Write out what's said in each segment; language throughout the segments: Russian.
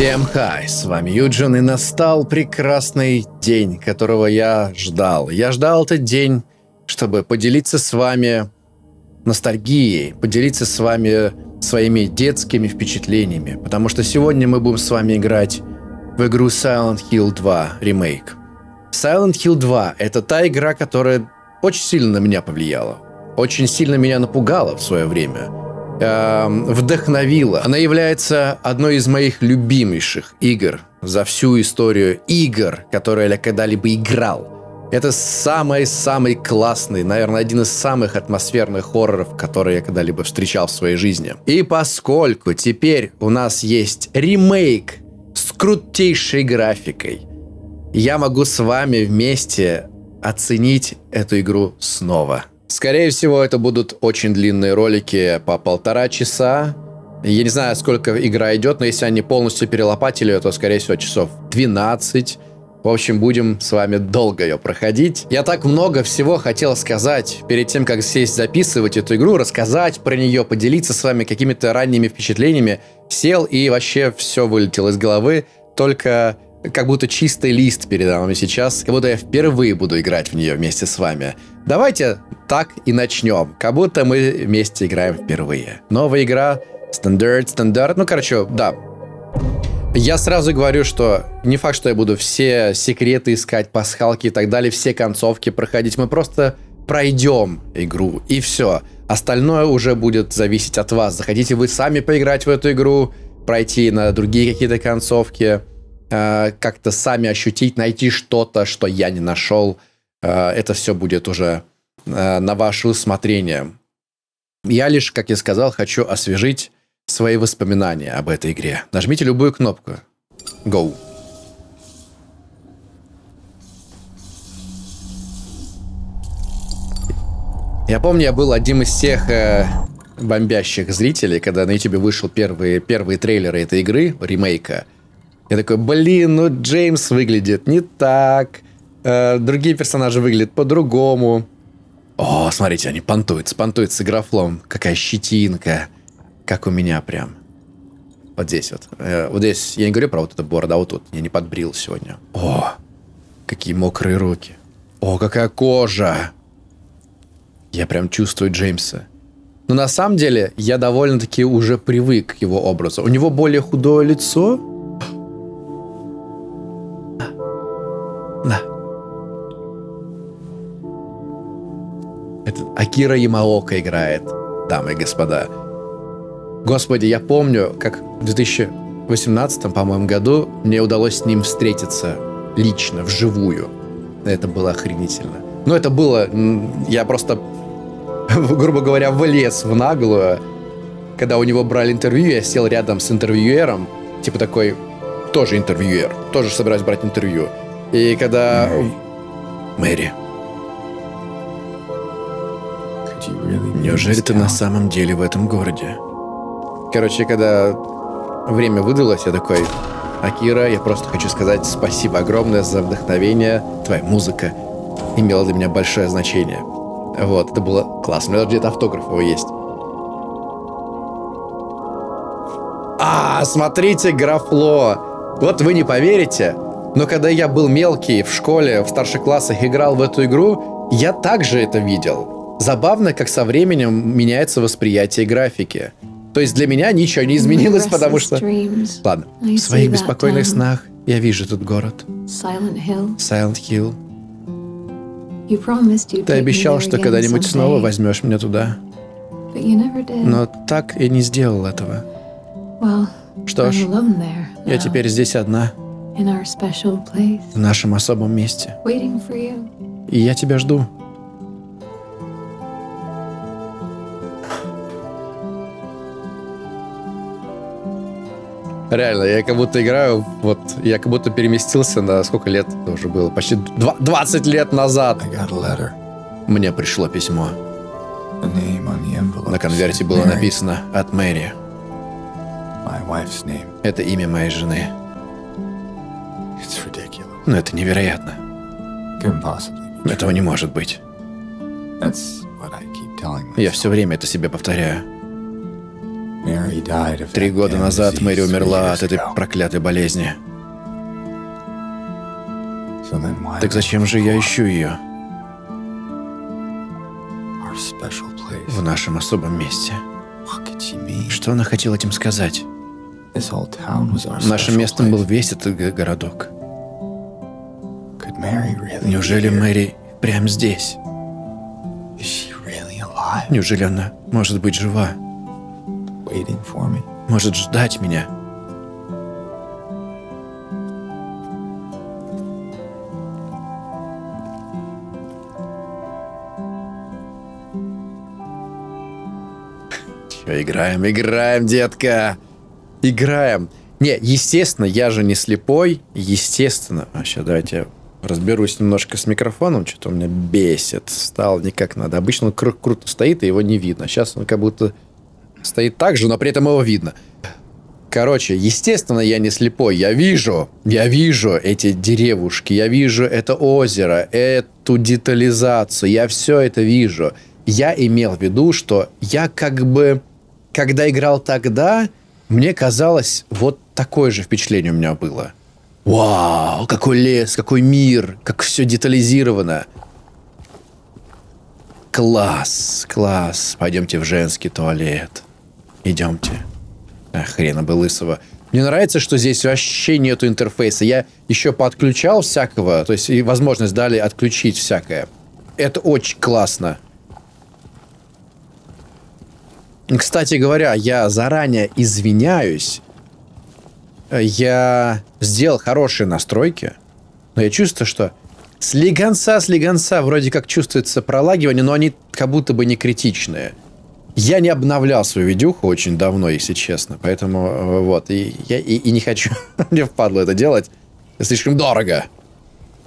Всем хай, с вами Юджин, и настал прекрасный день, которого я ждал. Я ждал этот день, чтобы поделиться с вами ностальгией, поделиться с вами своими детскими впечатлениями, потому что сегодня мы будем с вами играть в игру Silent Hill 2 ремейк. Silent Hill 2 — это та игра, которая очень сильно на меня повлияла, очень сильно меня напугала в свое время — э, вдохновила. Она является одной из моих любимейших игр за всю историю игр, которые я когда-либо играл. Это самый-самый классный, наверное, один из самых атмосферных хорроров, которые я когда-либо встречал в своей жизни. И поскольку теперь у нас есть ремейк с крутейшей графикой, я могу с вами вместе оценить эту игру снова. Скорее всего, это будут очень длинные ролики по полтора часа. Я не знаю, сколько игра идет, но если они полностью перелопатили, то, скорее всего, часов 12. В общем, будем с вами долго ее проходить. Я так много всего хотел сказать перед тем, как сесть записывать эту игру, рассказать про нее, поделиться с вами какими-то ранними впечатлениями. Сел и вообще все вылетело из головы. Только как будто чистый лист передо мной сейчас, как будто я впервые буду играть в нее вместе с вами. Давайте так и начнем, как будто мы вместе играем впервые. Новая игра, стандарт, стандарт, ну короче, да. Я сразу говорю, что не факт, что я буду все секреты искать, пасхалки и так далее, все концовки проходить. Мы просто пройдем игру, и все. Остальное уже будет зависеть от вас. Захотите вы сами поиграть в эту игру, пройти на другие какие-то концовки – Э, как-то сами ощутить, найти что-то, что я не нашел. Э, это все будет уже э, на ваше усмотрение. Я лишь, как я сказал, хочу освежить свои воспоминания об этой игре. Нажмите любую кнопку. Go. Я помню, я был одним из тех э, бомбящих зрителей, когда на YouTube вышел первые, первые трейлеры этой игры, ремейка. Я такой, блин, ну Джеймс выглядит не так. Э, другие персонажи выглядят по-другому. О, смотрите, они понтуются, понтуются графлом. Какая щетинка. Как у меня прям. Вот здесь вот. Э, вот здесь, я не говорю про вот эту бороду, а вот тут. Я не подбрил сегодня. О, какие мокрые руки. О, какая кожа. Я прям чувствую Джеймса. Но на самом деле я довольно-таки уже привык к его образу. У него более худое лицо, Акира Ямаока играет, дамы и господа. Господи, я помню, как в 2018, по-моему, году мне удалось с ним встретиться лично, вживую. Это было охренительно. Ну, это было... Я просто, грубо говоря, влез в наглую. Когда у него брали интервью, я сел рядом с интервьюером, типа такой, тоже интервьюер, тоже собираюсь брать интервью. И когда... Мэри. Мэри. Неужели ты на самом деле в этом городе? Короче, когда время выдалось, я такой... Акира, я просто хочу сказать спасибо огромное за вдохновение. Твоя музыка имела для меня большое значение. Вот, это было классно. У меня даже где-то автограф его есть. А, смотрите, графло. Вот вы не поверите, но когда я был мелкий в школе, в старших классах играл в эту игру, я также это видел. Забавно, как со временем меняется восприятие графики. То есть для меня ничего не изменилось, потому что... Ладно, в своих беспокойных снах я вижу этот город. Silent Hill. Ты обещал, что когда-нибудь снова возьмешь меня туда. Но так и не сделал этого. Что ж, я теперь здесь одна в нашем особом месте. И я тебя жду. Реально, я как будто играю, вот, я как будто переместился на сколько лет это уже было? Почти 20 лет назад. Мне пришло письмо. На конверте было написано «От Мэри». Это имя моей жены. Но это невероятно. Этого не может быть. Я все время это себе повторяю. Три года назад Мэри умерла от этой проклятой болезни. Так зачем же я ищу ее? В нашем особом месте. Что она хотела этим сказать? Нашим местом был весь этот городок. Неужели Мэри прямо здесь? Неужели она может быть жива? Может ждать меня? Че, играем, играем, детка. Играем. Не, естественно, я же не слепой. Естественно. А сейчас давайте разберусь немножко с микрофоном. Что-то у меня бесит. Стал никак надо. Обычно он кру- круто стоит, и его не видно. Сейчас он как будто стоит так же, но при этом его видно. Короче, естественно, я не слепой. Я вижу, я вижу эти деревушки, я вижу это озеро, эту детализацию. Я все это вижу. Я имел в виду, что я как бы, когда играл тогда, мне казалось, вот такое же впечатление у меня было. Вау, какой лес, какой мир, как все детализировано. Класс, класс. Пойдемте в женский туалет. Идемте. А, хрена бы лысого. Мне нравится, что здесь вообще нету интерфейса. Я еще подключал всякого, то есть и возможность дали отключить всякое. Это очень классно. Кстати говоря, я заранее извиняюсь. Я сделал хорошие настройки, но я чувствую, что слегонца, слегонца вроде как чувствуется пролагивание, но они как будто бы не критичные. Я не обновлял свою видюху очень давно, если честно, поэтому э, вот, и я и, и не хочу, мне впадло это делать, слишком дорого.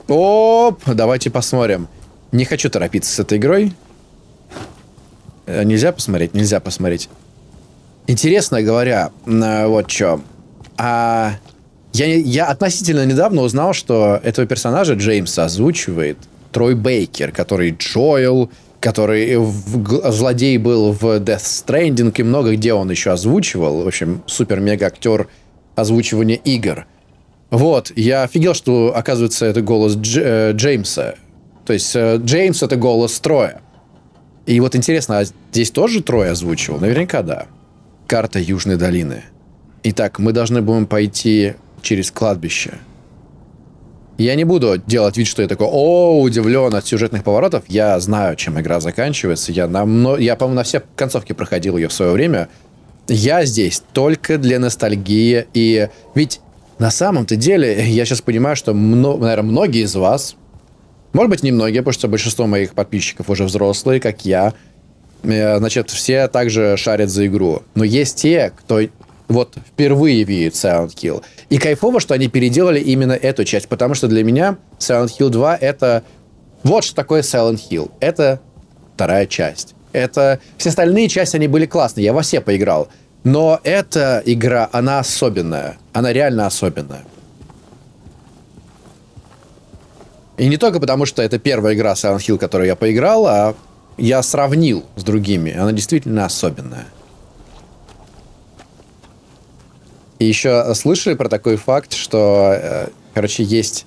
Оп, давайте посмотрим. Не хочу торопиться с этой игрой. Э, Нельзя посмотреть? Нельзя посмотреть. Интересно говоря, э, вот что. А я, я относительно недавно узнал, что этого персонажа Джеймса озвучивает Трой Бейкер, который Джоэл, который в, злодей был в Death Stranding и много где он еще озвучивал. В общем, супер-мега-актер озвучивания игр. Вот, я офигел, что, оказывается, это голос Дж- э, Джеймса. То есть э, Джеймс — это голос Троя. И вот интересно, а здесь тоже Трой озвучивал? Наверняка да. Карта Южной долины. Итак, мы должны будем пойти через кладбище. Я не буду делать вид, что я такой, о, удивлен от сюжетных поворотов. Я знаю, чем игра заканчивается. Я, на, мно- я по-моему, на все концовки проходил ее в свое время. Я здесь только для ностальгии. И ведь на самом-то деле, я сейчас понимаю, что, мно- наверное, многие из вас, может быть, не многие, потому что большинство моих подписчиков уже взрослые, как я, Э, значит, все также шарят за игру. Но есть те, кто вот впервые видит Silent Hill. И кайфово, что они переделали именно эту часть, потому что для меня Silent Hill 2 это... Вот что такое Silent Hill. Это вторая часть. Это... Все остальные части, они были классные, я во все поиграл. Но эта игра, она особенная. Она реально особенная. И не только потому, что это первая игра Silent Hill, которую я поиграл, а я сравнил с другими. Она действительно особенная. И еще слышали про такой факт, что, э, короче, есть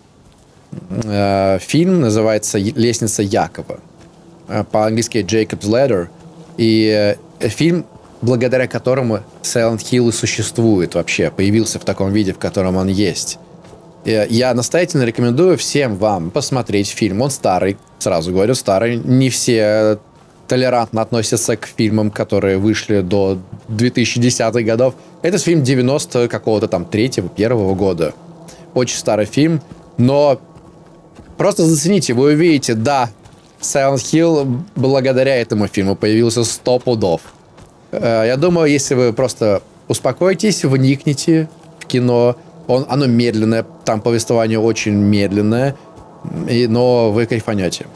э, фильм, называется «Лестница Якова». Э, По-английски «Jacob's Ladder». И э, фильм, благодаря которому Silent Hill и существует вообще, появился в таком виде, в котором он есть. Э, Я настоятельно рекомендую всем вам посмотреть фильм. Он старый, сразу говорю, старый. Не все толерантно относятся к фильмам, которые вышли до 2010-х годов. Этот фильм 90 какого-то там третьего, первого года. Очень старый фильм, но просто зацените, вы увидите, да, Silent Hill благодаря этому фильму появился 100 пудов. Э, Я думаю, если вы просто успокоитесь, вникнете в кино, он, оно медленное, там повествование очень медленное, и, но вы кайфанете.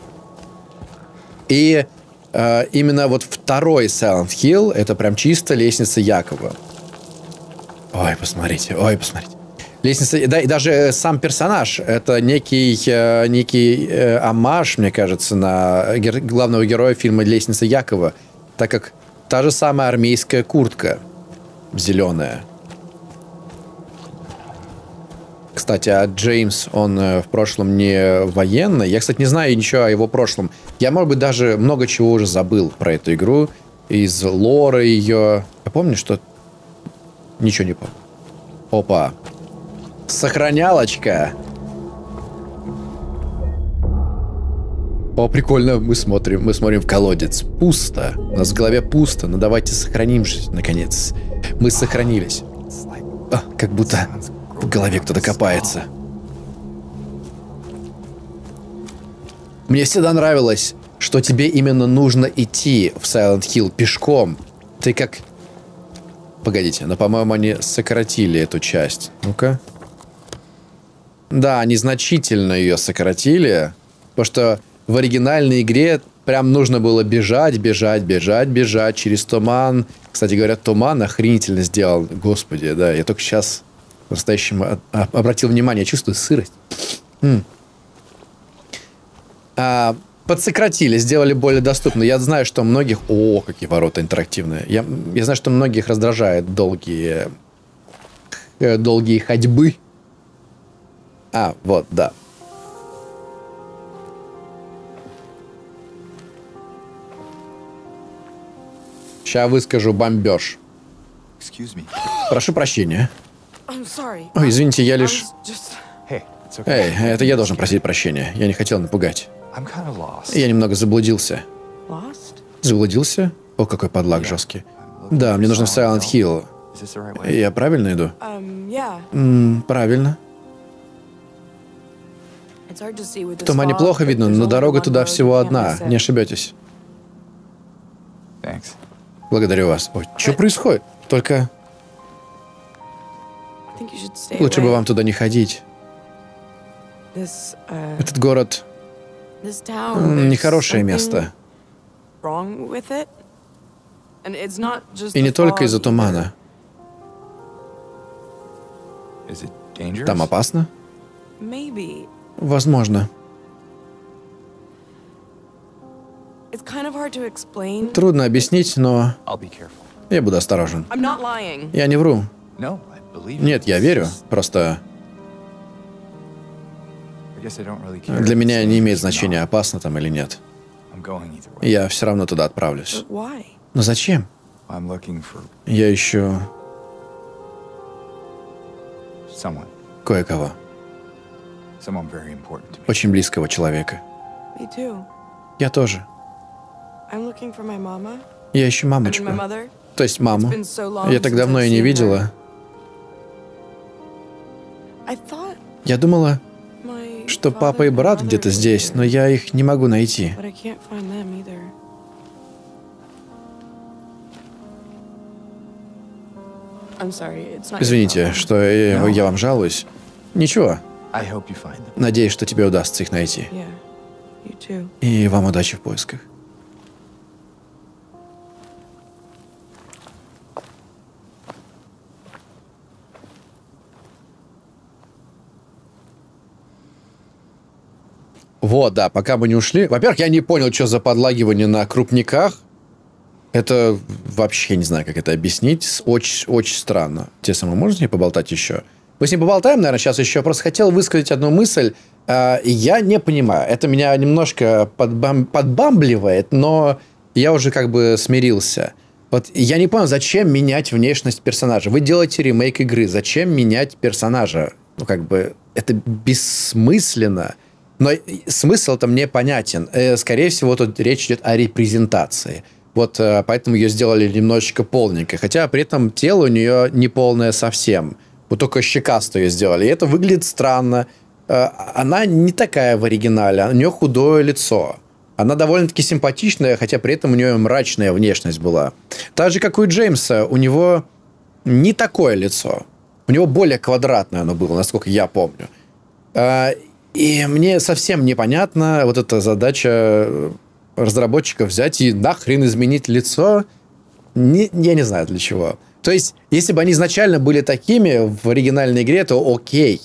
И именно вот второй Silent Hill это прям чисто лестница Якова. Ой, посмотрите, ой, посмотрите. Лестница, да, и даже сам персонаж, это некий, э, некий э, амаш, мне кажется, на гер- главного героя фильма «Лестница Якова», так как та же самая армейская куртка. зеленая. Кстати, а Джеймс, он э, в прошлом не военный. Я, кстати, не знаю ничего о его прошлом. Я, может быть, даже много чего уже забыл про эту игру. Из лора ее. Я помню, что... Ничего не помню. Опа. Сохранялочка. О, прикольно, мы смотрим, мы смотрим в колодец. Пусто. У нас в голове пусто, но давайте сохранимся, наконец. Мы сохранились. А, как будто в голове кто-то копается. Мне всегда нравилось, что тебе именно нужно идти в Silent Hill пешком. Ты как... Погодите, но, по-моему, они сократили эту часть. Ну-ка. Да, они значительно ее сократили, потому что в оригинальной игре прям нужно было бежать, бежать, бежать, бежать через туман. Кстати говоря, туман охренительно сделал. Господи, да, я только сейчас по-настоящему обратил внимание, чувствую сырость. М. А, подсократили, сделали более доступно. Я знаю, что многих... О, какие ворота интерактивные. Я, я знаю, что многих раздражает долгие... Э, долгие ходьбы. А, вот, да. Сейчас выскажу бомбеж. Прошу прощения. Ой, извините, я лишь... Эй, это я должен просить прощения. Я не хотел напугать. Я немного заблудился. Заблудился? О, какой подлак жесткий. Да, мне нужно в Silent Hill. Я правильно иду? М, правильно. В тумане плохо видно, но дорога туда всего одна. Не ошибетесь. Благодарю вас. Ой, что происходит? Только лучше бы вам туда не ходить. Этот город нехорошее место. И не только из-за тумана. Там опасно? Возможно. Трудно объяснить, но я буду осторожен. Я не вру. Нет, я верю. Просто для меня не имеет значения, опасно там или нет. Я все равно туда отправлюсь. Но зачем? Я ищу кое-кого. Очень близкого человека. Я тоже. Я ищу мамочку. То есть маму. Я так давно ее не видела. Я думала, что папа и брат где-то здесь, но я их не могу найти. Извините, что я, я вам жалуюсь. Ничего. Надеюсь, что тебе удастся их найти. И вам удачи в поисках. Вот, да, пока мы не ушли. Во-первых, я не понял, что за подлагивание на крупниках. Это вообще не знаю, как это объяснить. Очень, очень странно. Те самые, можно с ней поболтать еще? Мы с ней поболтаем, наверное, сейчас еще. Просто хотел высказать одну мысль. А, я не понимаю. Это меня немножко подбам... подбамбливает, но я уже как бы смирился. Вот я не понял, зачем менять внешность персонажа? Вы делаете ремейк игры. Зачем менять персонажа? Ну, как бы, это бессмысленно. Но смысл-то мне понятен. Э, скорее всего, тут речь идет о репрезентации. Вот э, поэтому ее сделали немножечко полненькой. Хотя при этом тело у нее не полное совсем. Вот только щекастую сделали. И это выглядит странно. Э, она не такая в оригинале. У нее худое лицо. Она довольно-таки симпатичная, хотя при этом у нее мрачная внешность была. Так же, как у Джеймса, у него не такое лицо. У него более квадратное оно было, насколько я помню. И мне совсем непонятна вот эта задача разработчиков взять и нахрен изменить лицо. Не, я не знаю для чего. То есть, если бы они изначально были такими в оригинальной игре, то окей.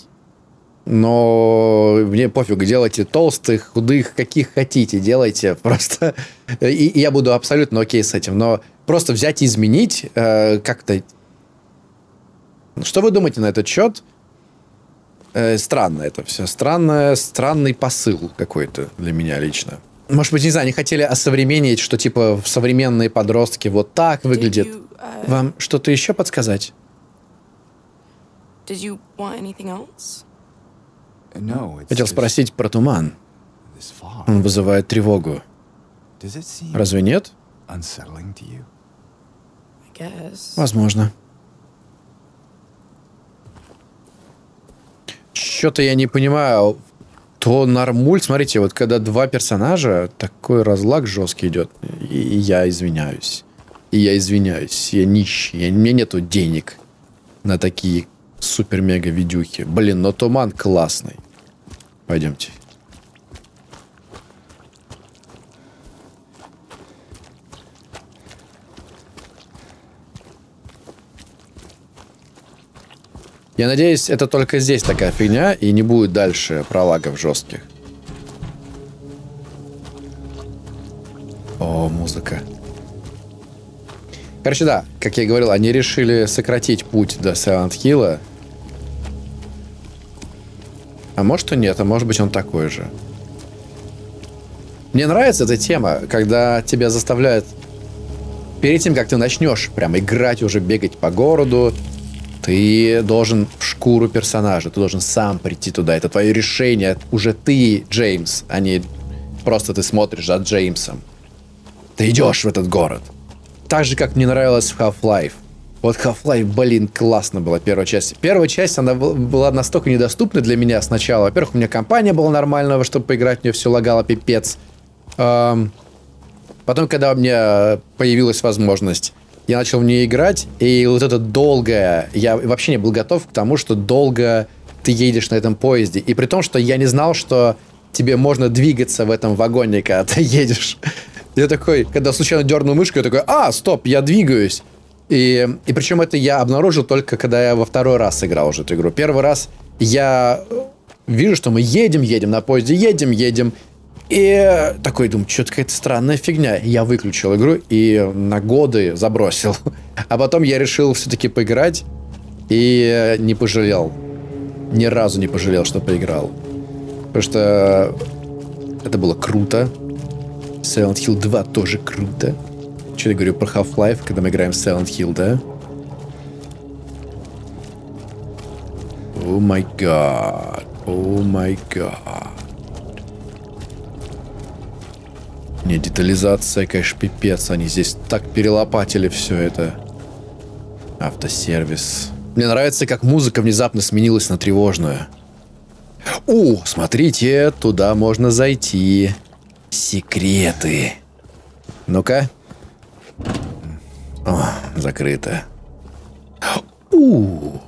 Но мне пофиг, делайте толстых, худых, каких хотите, делайте. Просто и, и я буду абсолютно окей с этим. Но просто взять и изменить э, как-то Что вы думаете на этот счет? Э, странно это все. Странно, странный посыл какой-то для меня лично. Может быть, не знаю, они хотели осовременить, что типа современные подростки вот так выглядят. You, uh... Вам что-то еще подсказать? Did you want anything else? No, Хотел спросить про туман. Он вызывает тревогу. Разве нет? Возможно. Что-то я не понимаю. То нормуль, смотрите, вот когда два персонажа, такой разлаг жесткий идет. И, я извиняюсь. И я извиняюсь. Я нищий. Я, у меня нету денег на такие супер-мега-видюхи. Блин, но туман классный. Пойдемте. Я надеюсь, это только здесь такая фигня, и не будет дальше пролагов жестких. О, музыка. Короче, да, как я и говорил, они решили сократить путь до Silent Hill. А может и нет, а может быть он такой же. Мне нравится эта тема, когда тебя заставляют перед тем, как ты начнешь прям играть, уже бегать по городу, ты должен в шкуру персонажа, ты должен сам прийти туда. Это твое решение. Уже ты, Джеймс, а не просто ты смотришь за Джеймсом. Ты идешь в этот город. Так же, как мне нравилось в Half-Life. Вот Half-Life, блин, классно была первая часть. Первая часть, она была настолько недоступна для меня сначала. Во-первых, у меня компания была нормального, чтобы поиграть, мне все лагало пипец. Потом, когда у меня появилась возможность я начал в нее играть, и вот это долгое, я вообще не был готов к тому, что долго ты едешь на этом поезде. И при том, что я не знал, что тебе можно двигаться в этом вагоне, когда ты едешь. Я такой, когда случайно дернул мышку, я такой, а, стоп, я двигаюсь. И, и причем это я обнаружил только, когда я во второй раз играл уже эту игру. Первый раз я вижу, что мы едем, едем на поезде, едем, едем. И такой думаю, что-то какая-то странная фигня. Я выключил игру и на годы забросил. А потом я решил все-таки поиграть и не пожалел. Ни разу не пожалел, что поиграл. Потому что это было круто. Silent Hill 2 тоже круто. Что я говорю про Half-Life, когда мы играем в Silent Hill, да? О май гад. О май гад. Не, детализация, конечно, пипец. Они здесь так перелопатили все это. Автосервис. Мне нравится, как музыка внезапно сменилась на тревожную. У, смотрите, туда можно зайти. Секреты. Ну-ка. О, закрыто. У.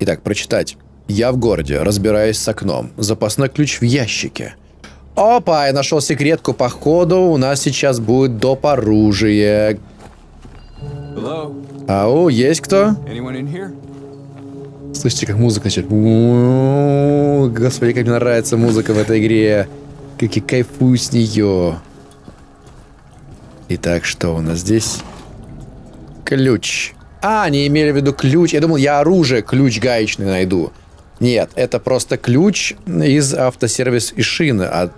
Итак, прочитать. Я в городе, разбираюсь с окном. Запасной ключ в ящике. Опа, я нашел секретку. Походу, у нас сейчас будет доп. оружие. Ау, есть кто? Слышите, как музыка начинает. Господи, как мне нравится музыка в этой игре. Как я кайфую с нее. Итак, что у нас здесь? Ключ. А, они имели в виду ключ. Я думал, я оружие, ключ гаечный найду. Нет, это просто ключ из автосервис и шины. А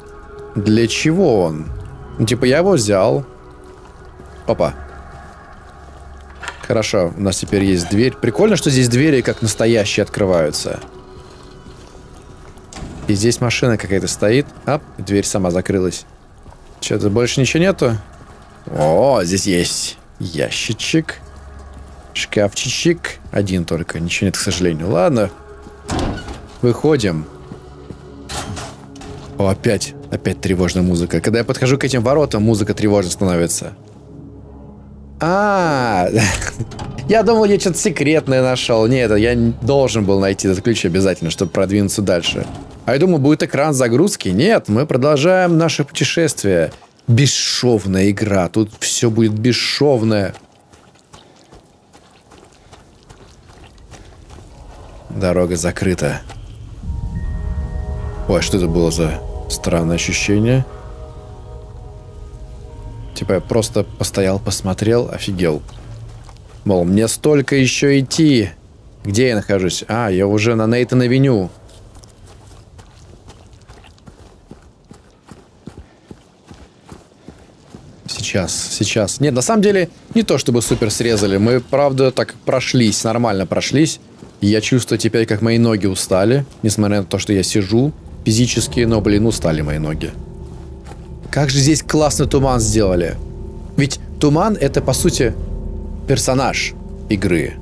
для чего он? Ну, типа, я его взял. Опа. Хорошо, у нас теперь есть дверь. Прикольно, что здесь двери как настоящие открываются. И здесь машина какая-то стоит. Ап, дверь сама закрылась. Что-то больше ничего нету? О, здесь есть ящичек. Шкафчичек. Один только. Ничего нет, к сожалению. Ладно. Выходим. О, опять. Опять тревожная музыка. Когда я подхожу к этим воротам, музыка тревожно становится. А, -а, -а. я думал, я что-то секретное нашел. Нет, я должен был найти этот ключ обязательно, чтобы продвинуться дальше. А я думал, будет экран загрузки. Нет, мы продолжаем наше путешествие. Бесшовная игра. Тут все будет бесшовное. Дорога закрыта. Ой, что это было за странное ощущение? Типа я просто постоял, посмотрел, офигел. Мол, мне столько еще идти. Где я нахожусь? А, я уже на Нейтан-авеню. Сейчас, сейчас. Нет, на самом деле, не то чтобы супер срезали. Мы, правда, так прошлись, нормально прошлись. Я чувствую теперь, как мои ноги устали. Несмотря на то, что я сижу физически, но, блин, устали мои ноги. Как же здесь классно туман сделали. Ведь туман это, по сути, персонаж игры.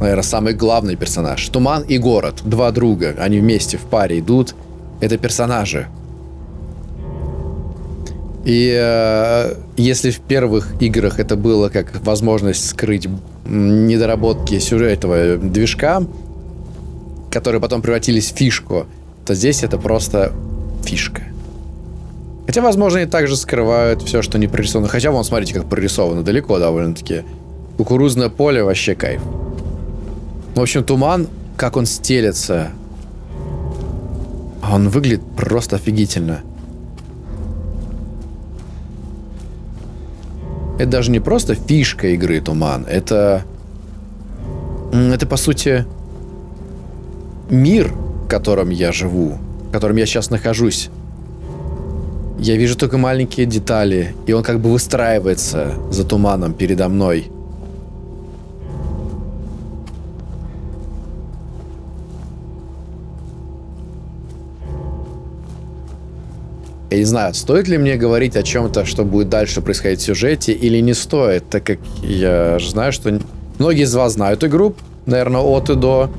Наверное, самый главный персонаж. Туман и город. Два друга. Они вместе в паре идут. Это персонажи. И э, если в первых играх это было как возможность скрыть недоработки сюжетного движка, которые потом превратились в фишку, то здесь это просто фишка. Хотя, возможно, и также скрывают все, что не прорисовано. Хотя, вон, смотрите, как прорисовано далеко довольно-таки. Кукурузное поле вообще кайф. В общем, туман, как он стелется. Он выглядит просто офигительно. Это даже не просто фишка игры Туман. Это... Это, по сути, мир, в котором я живу, в котором я сейчас нахожусь. Я вижу только маленькие детали, и он как бы выстраивается за туманом передо мной. Я не знаю, стоит ли мне говорить о чем-то, что будет дальше происходить в сюжете, или не стоит, так как я же знаю, что многие из вас знают игру, наверное, от и до,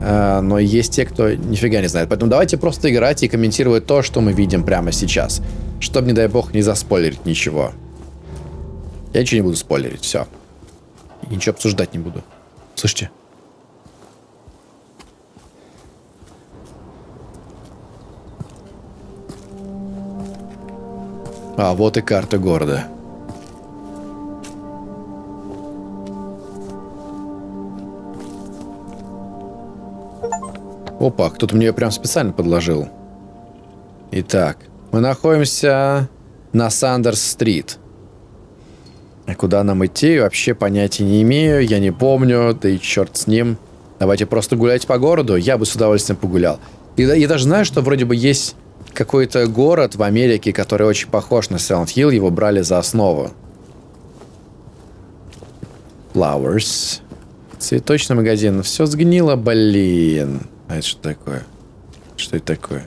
но есть те, кто нифига не знает. Поэтому давайте просто играть и комментировать то, что мы видим прямо сейчас, чтобы, не дай бог, не заспойлерить ничего. Я ничего не буду спойлерить, все. ничего обсуждать не буду. Слышите? А вот и карта города. Опа, кто-то мне ее прям специально подложил. Итак, мы находимся на Сандерс-стрит. А куда нам идти, вообще понятия не имею, я не помню, да и черт с ним. Давайте просто гулять по городу, я бы с удовольствием погулял. И я даже знаю, что вроде бы есть какой-то город в Америке, который очень похож на Silent Hill, его брали за основу. Flowers. Цветочный магазин. Все сгнило, блин. А это что такое? Что это такое?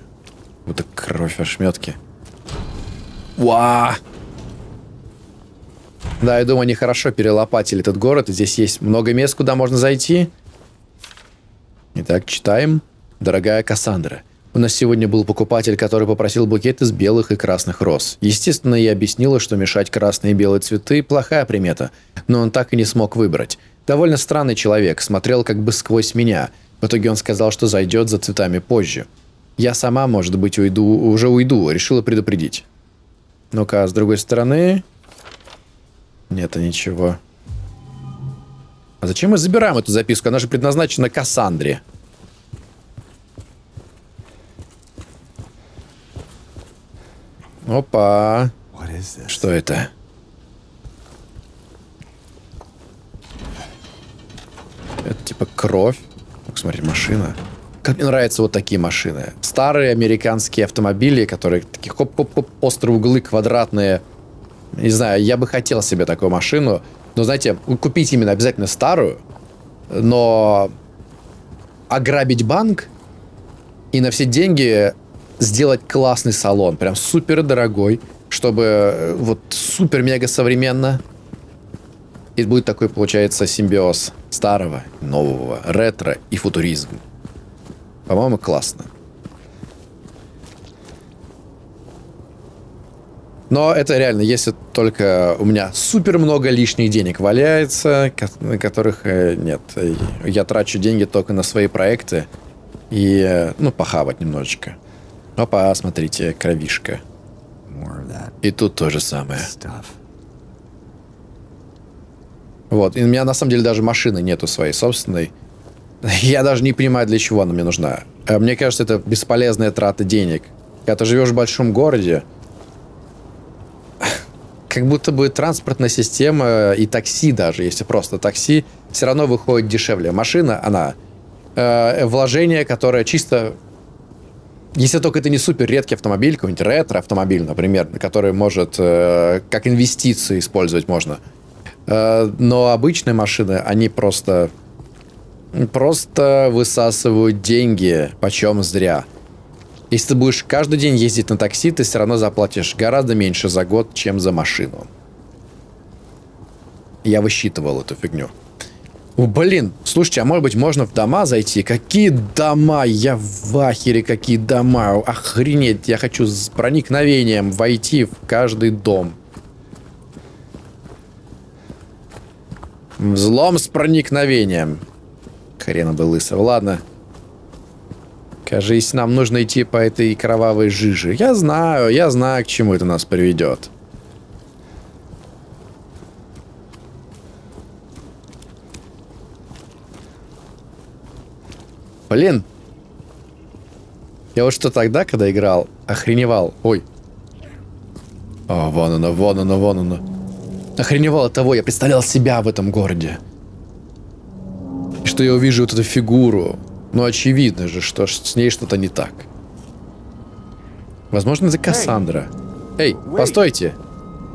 Вот кровь ошметки. Ва! Да, я думаю, они хорошо перелопатили этот город. Здесь есть много мест, куда можно зайти. Итак, читаем. Дорогая Кассандра, у нас сегодня был покупатель, который попросил букет из белых и красных роз. Естественно, я объяснила, что мешать красные и белые цветы – плохая примета, но он так и не смог выбрать. Довольно странный человек, смотрел как бы сквозь меня. В итоге он сказал, что зайдет за цветами позже. Я сама, может быть, уйду, уже уйду, решила предупредить. Ну-ка, с другой стороны... Нет, ничего. А зачем мы забираем эту записку? Она же предназначена Кассандре. Опа. Что это? Это типа кровь. Смотри, машина. Как мне нравятся вот такие машины. Старые американские автомобили, которые такие хоп-хоп-хоп, острые углы, квадратные. Не знаю, я бы хотел себе такую машину. Но, знаете, купить именно обязательно старую, но ограбить банк и на все деньги сделать классный салон, прям супер дорогой, чтобы э, вот супер-мега современно. И будет такой, получается, симбиоз старого, нового, ретро и футуризм. По-моему, классно. Но это реально, если только у меня супер много лишних денег валяется, на которых э, нет. Я трачу деньги только на свои проекты и, э, ну, похавать немножечко. Опа, смотрите, кровишка. И тут то же самое. Вот, и у меня на самом деле даже машины нету своей собственной. Я даже не понимаю, для чего она мне нужна. Э, мне кажется, это бесполезная трата денег. Когда ты живешь в большом городе, как будто бы транспортная система и такси даже, если просто такси, все равно выходит дешевле. Машина, она э, вложение, которое чисто... Если только это не супер редкий автомобиль, какой-нибудь ретро-автомобиль, например, который может э, как инвестиции использовать можно. Э, но обычные машины, они просто... Просто высасывают деньги, почем зря. Если ты будешь каждый день ездить на такси, ты все равно заплатишь гораздо меньше за год, чем за машину. Я высчитывал эту фигню. О, блин, слушайте, а может быть можно в дома зайти? Какие дома? Я в ахере, какие дома. Охренеть, я хочу с проникновением войти в каждый дом. Взлом с проникновением. Хрена бы лысого. Ладно. Кажись, нам нужно идти по этой кровавой жиже. Я знаю, я знаю, к чему это нас приведет. Блин. Я вот что тогда, когда играл, охреневал. Ой. О, вон оно, вон оно, вон оно. Охреневал от того, я представлял себя в этом городе. И что я увижу вот эту фигуру. Ну, очевидно же, что с ней что-то не так. Возможно, это Кассандра. Эй, постойте.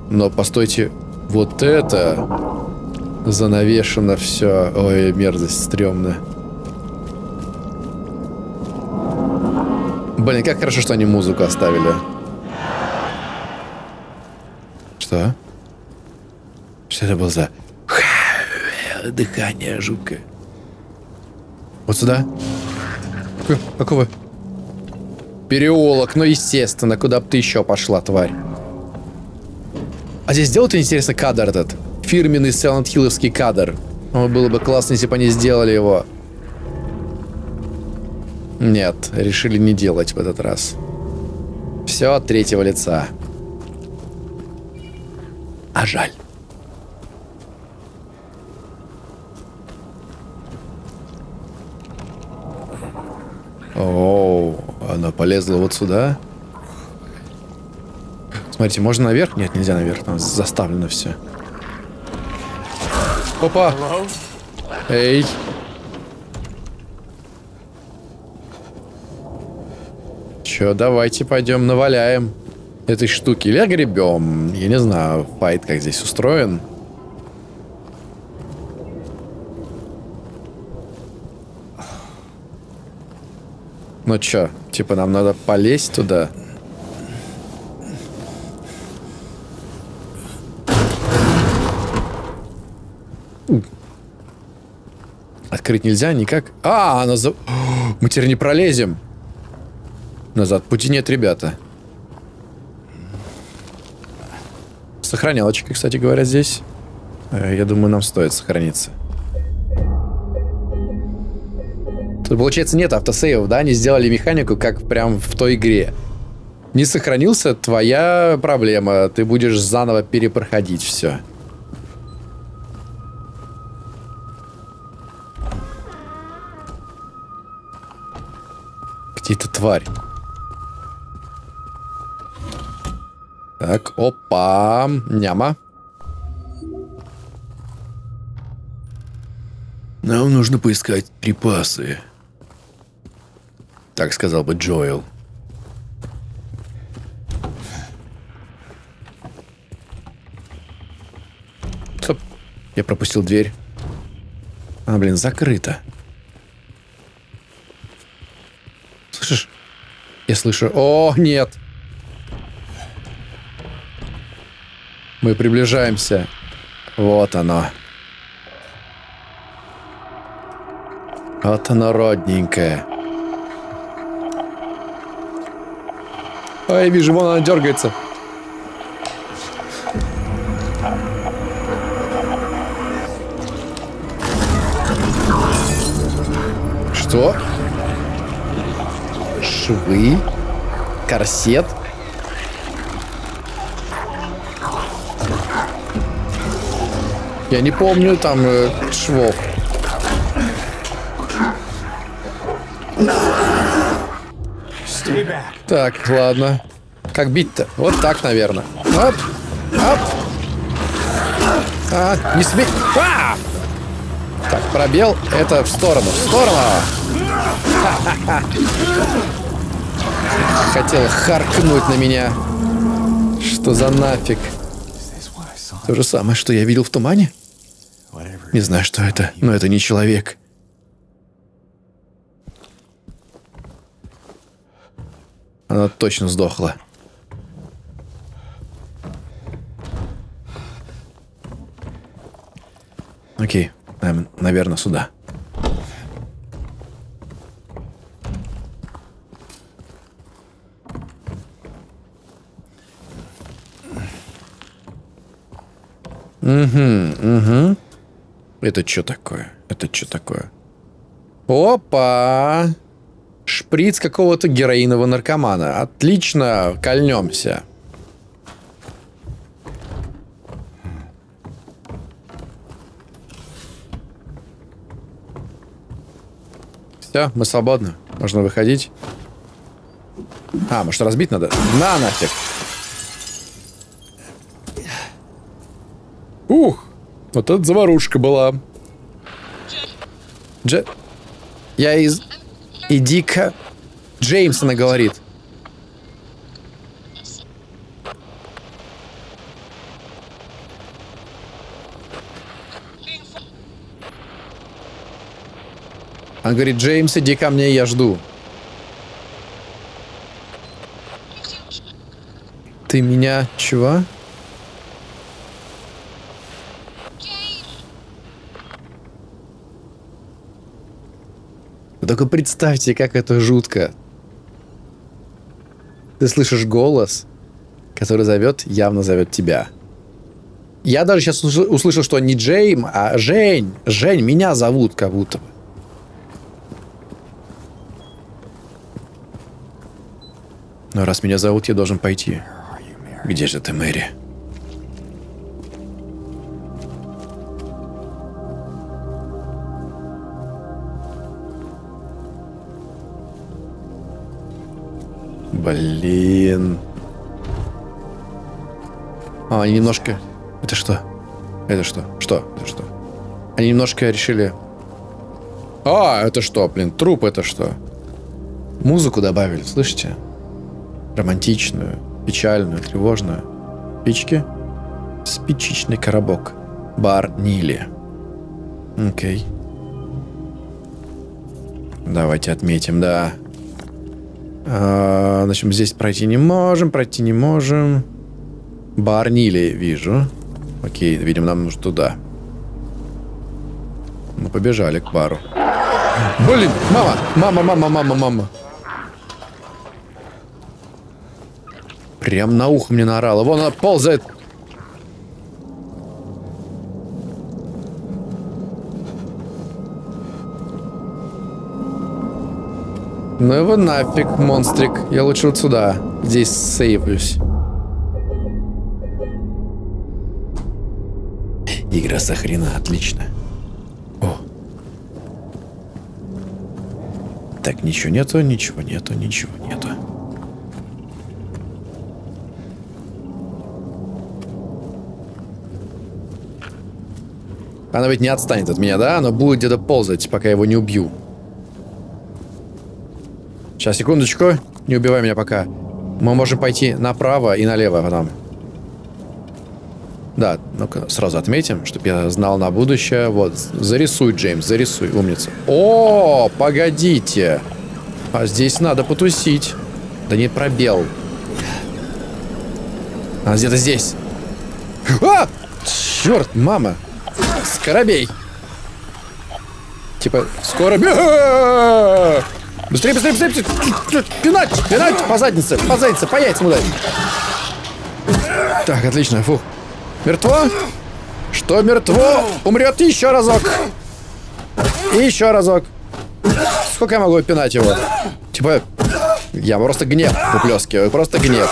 Но постойте, вот это занавешено все. Ой, мерзость стрёмная. Блин, как хорошо, что они музыку оставили. Что? Что это было за... Дыхание жуткое. Вот сюда. Какого? Переулок, ну естественно, куда бы ты еще пошла, тварь. А здесь сделают, интересно, кадр этот. Фирменный Silent Hill'овский кадр. О, было бы классно, если бы они сделали его. Нет, решили не делать в этот раз. Все от третьего лица. А жаль. О, она полезла вот сюда. Смотрите, можно наверх? Нет, нельзя наверх, там заставлено все. Опа! Эй! Че, давайте пойдем наваляем этой штуки. Или огребем. Я не знаю, файт как здесь устроен. Ну чё, типа нам надо полезть туда? Открыть нельзя никак. А, она за... Мы теперь не пролезем. Назад пути нет, ребята. Сохранялочка, кстати говоря, здесь. Э, я думаю, нам стоит сохраниться. Получается, нет автосейвов, да? Они сделали механику, как прям в той игре. Не сохранился, твоя проблема. Ты будешь заново перепроходить все. Где-то тварь. Так, опа, няма. Нам нужно поискать припасы. Так сказал бы Джоэл. Стоп. Я пропустил дверь. А, блин, закрыто. Слышишь? Я слышу... О, нет! Мы приближаемся. Вот оно. Вот оно, родненькое. А, я вижу, вон она дергается. Что? Швы? Корсет? Я не помню там э, швов. Так, ладно. Как бить-то? Вот так, наверное. Оп, оп. А, не смей... А! Так, пробел. Это в сторону. В сторону! Хотел харкнуть на меня. Что за нафиг? То же самое, что я видел в тумане? Не знаю, что это, но это не человек. Она точно сдохла. Окей, наверное, сюда. Угу, угу. Это что такое? Это что такое? Опа! Шприц какого-то героинового наркомана. Отлично, кольнемся. Все, мы свободны. Можно выходить. А, может разбить надо? На нафиг. Ух, вот это заварушка была. Дже... Я из... Иди-ка... Джеймсона говорит. Он говорит, Джеймс, иди ко мне, я жду. Ты меня... Чего? Только представьте, как это жутко. Ты слышишь голос, который зовет, явно зовет тебя. Я даже сейчас услышал, что не Джейм, а Жень. Жень, меня зовут как будто бы. Но раз меня зовут, я должен пойти. Где же ты, Мэри? Блин. А, они немножко... Это что? Это что? Что? Это что? Они немножко решили... А, это что, блин? Труп это что? Музыку добавили, слышите? Романтичную, печальную, тревожную. Спички? Спичечный коробок. Бар Нили. Окей. Давайте отметим, да. А, значит, здесь пройти не можем, пройти не можем. Бар Нили вижу. Окей, видимо, нам нужно туда. Мы побежали к бару. Блин, мама, мама, мама, мама, мама. Прям на ухо мне наорала. Вон она ползает. Ну его нафиг, монстрик. Я лучше вот сюда. Здесь сейвлюсь. Игра сохрена, отлично. О. Так, ничего нету, ничего нету, ничего нету. Она ведь не отстанет от меня, да? Она будет где-то ползать, пока я его не убью. Сейчас, секундочку. Не убивай меня пока. Мы можем пойти направо и налево потом. Да, ну-ка сразу отметим, чтобы я знал на будущее. Вот, зарисуй, Джеймс, зарисуй, умница. О, погодите. А здесь надо потусить. Да не пробел. А где-то здесь. А! Черт, мама. Скоробей. Типа, скоро... Быстрее, быстрее, быстрее. Пинать, пинать по заднице, по заднице, по яйцам ударить. Так, отлично, фух. Мертво? Что мертво? Умрет еще разок. И еще разок. Сколько я могу пинать его? Типа, я просто гнев выплескиваю, просто гнев.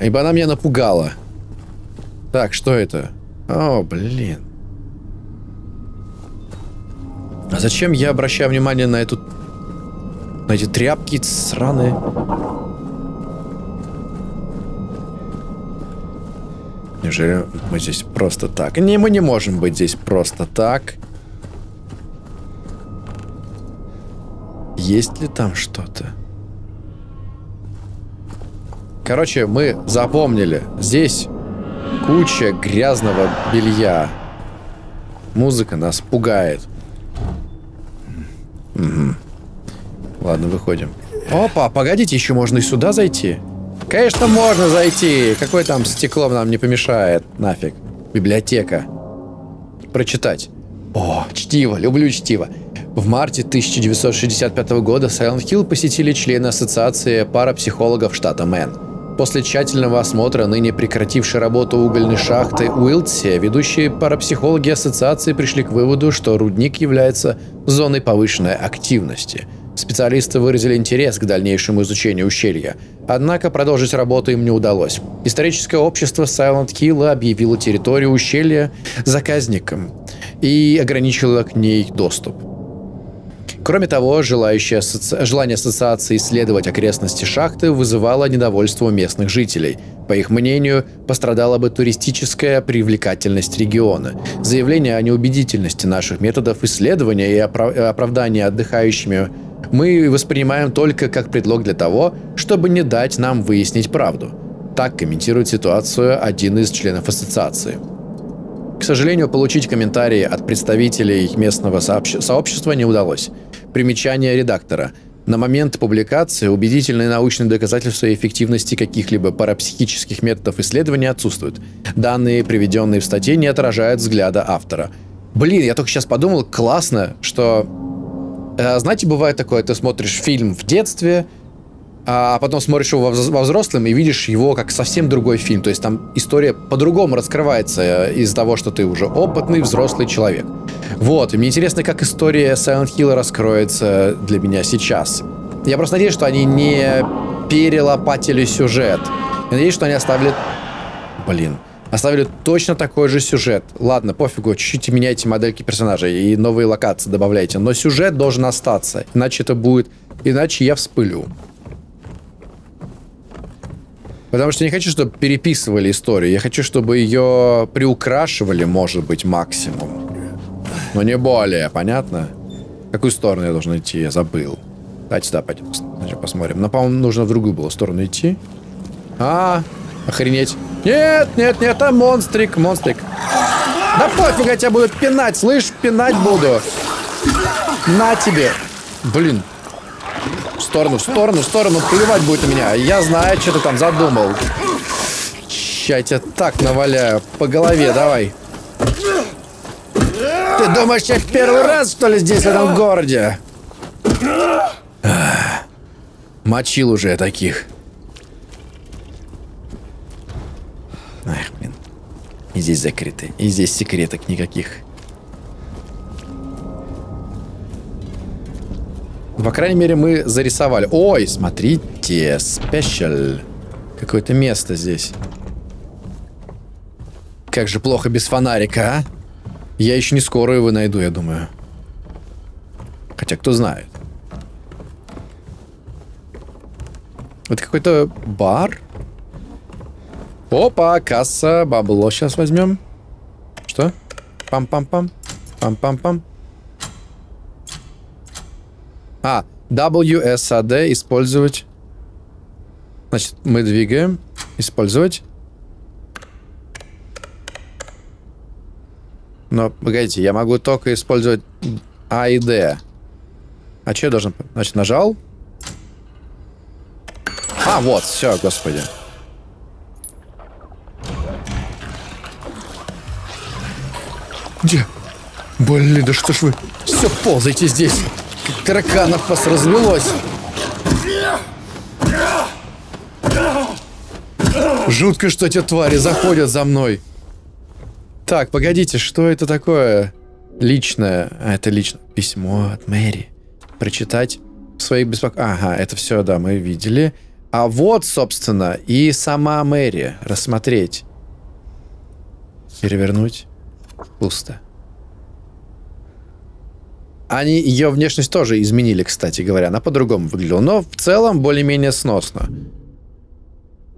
Ибо она меня напугала. Так, что это? О, блин. А зачем я обращаю внимание на эту... На эти тряпки сраные? Неужели мы здесь просто так? Не, мы не можем быть здесь просто так. Есть ли там что-то? Короче, мы запомнили. Здесь куча грязного белья. Музыка нас пугает. Угу. Ладно, выходим. Опа, погодите, еще можно и сюда зайти. Конечно, можно зайти. Какое там стекло нам не помешает. Нафиг. Библиотека. Прочитать. О, чтиво, люблю чтиво. В марте 1965 года Silent Hill посетили члены Ассоциации парапсихологов штата Мэн. После тщательного осмотра ныне прекратившей работу угольной шахты Уилтсе, ведущие парапсихологи ассоциации пришли к выводу, что рудник является зоной повышенной активности – Специалисты выразили интерес к дальнейшему изучению ущелья. Однако продолжить работу им не удалось. Историческое общество Silent Hill объявило территорию ущелья заказником и ограничило к ней доступ. Кроме того, желающее асоци... желание ассоциации исследовать окрестности шахты вызывало недовольство местных жителей. По их мнению, пострадала бы туристическая привлекательность региона. Заявление о неубедительности наших методов исследования и оправ... оправдания отдыхающими мы воспринимаем только как предлог для того, чтобы не дать нам выяснить правду. Так комментирует ситуацию один из членов ассоциации. К сожалению, получить комментарии от представителей местного сообщества не удалось. Примечание редактора. На момент публикации убедительные научные доказательства эффективности каких-либо парапсихических методов исследования отсутствуют. Данные, приведенные в статье, не отражают взгляда автора. Блин, я только сейчас подумал, классно, что Э, знаете, бывает такое, ты смотришь фильм в детстве, а потом смотришь его во взрослом и видишь его как совсем другой фильм. То есть там история по-другому раскрывается э, из-за того, что ты уже опытный взрослый человек. Вот, и мне интересно, как история Silent Hill раскроется для меня сейчас. Я просто надеюсь, что они не перелопатили сюжет. Я надеюсь, что они оставили... Блин оставили точно такой же сюжет. Ладно, пофигу, чуть-чуть меняйте модельки персонажей и новые локации добавляйте. Но сюжет должен остаться, иначе это будет... Иначе я вспылю. Потому что я не хочу, чтобы переписывали историю. Я хочу, чтобы ее приукрашивали, может быть, максимум. Но не более, понятно? В какую сторону я должен идти? Я забыл. Давайте сюда пойдем посмотрим. Но, по-моему, нужно в другую было сторону идти. А, охренеть. Нет, нет, нет, там монстрик, монстрик. Да пофиг, я тебя буду пинать, слышь, пинать буду. На тебе. Блин. В сторону, в сторону, в сторону, плевать будет на меня. Я знаю, что ты там задумал. Ща я тебя так наваляю. По голове, давай. Ты думаешь, я в первый раз, что ли, здесь, в этом городе? Мочил уже таких. Эх, блин. И здесь закрыты. И здесь секреток никаких. По крайней мере, мы зарисовали. Ой, смотрите, спешл. Какое-то место здесь. Как же плохо без фонарика, а? Я еще не скоро его найду, я думаю. Хотя, кто знает. Это какой-то бар? Опа, касса, бабло сейчас возьмем. Что? Пам-пам-пам. Пам-пам-пам. А, WSAD использовать. Значит, мы двигаем. Использовать. Но, погодите, я могу только использовать А и Д. А что я должен... Значит, нажал. А, вот, все, господи. Где? Блин, да что ж вы все ползаете здесь? Тараканов вас развелось. Жутко, что эти твари заходят за мной. Так, погодите, что это такое? Личное. А, это лично. Письмо от Мэри. Прочитать свои беспок... Ага, это все, да, мы видели. А вот, собственно, и сама Мэри. Рассмотреть. Перевернуть. Пусто. Они ее внешность тоже изменили, кстати говоря. Она по-другому выглядела. Но в целом более-менее сносно.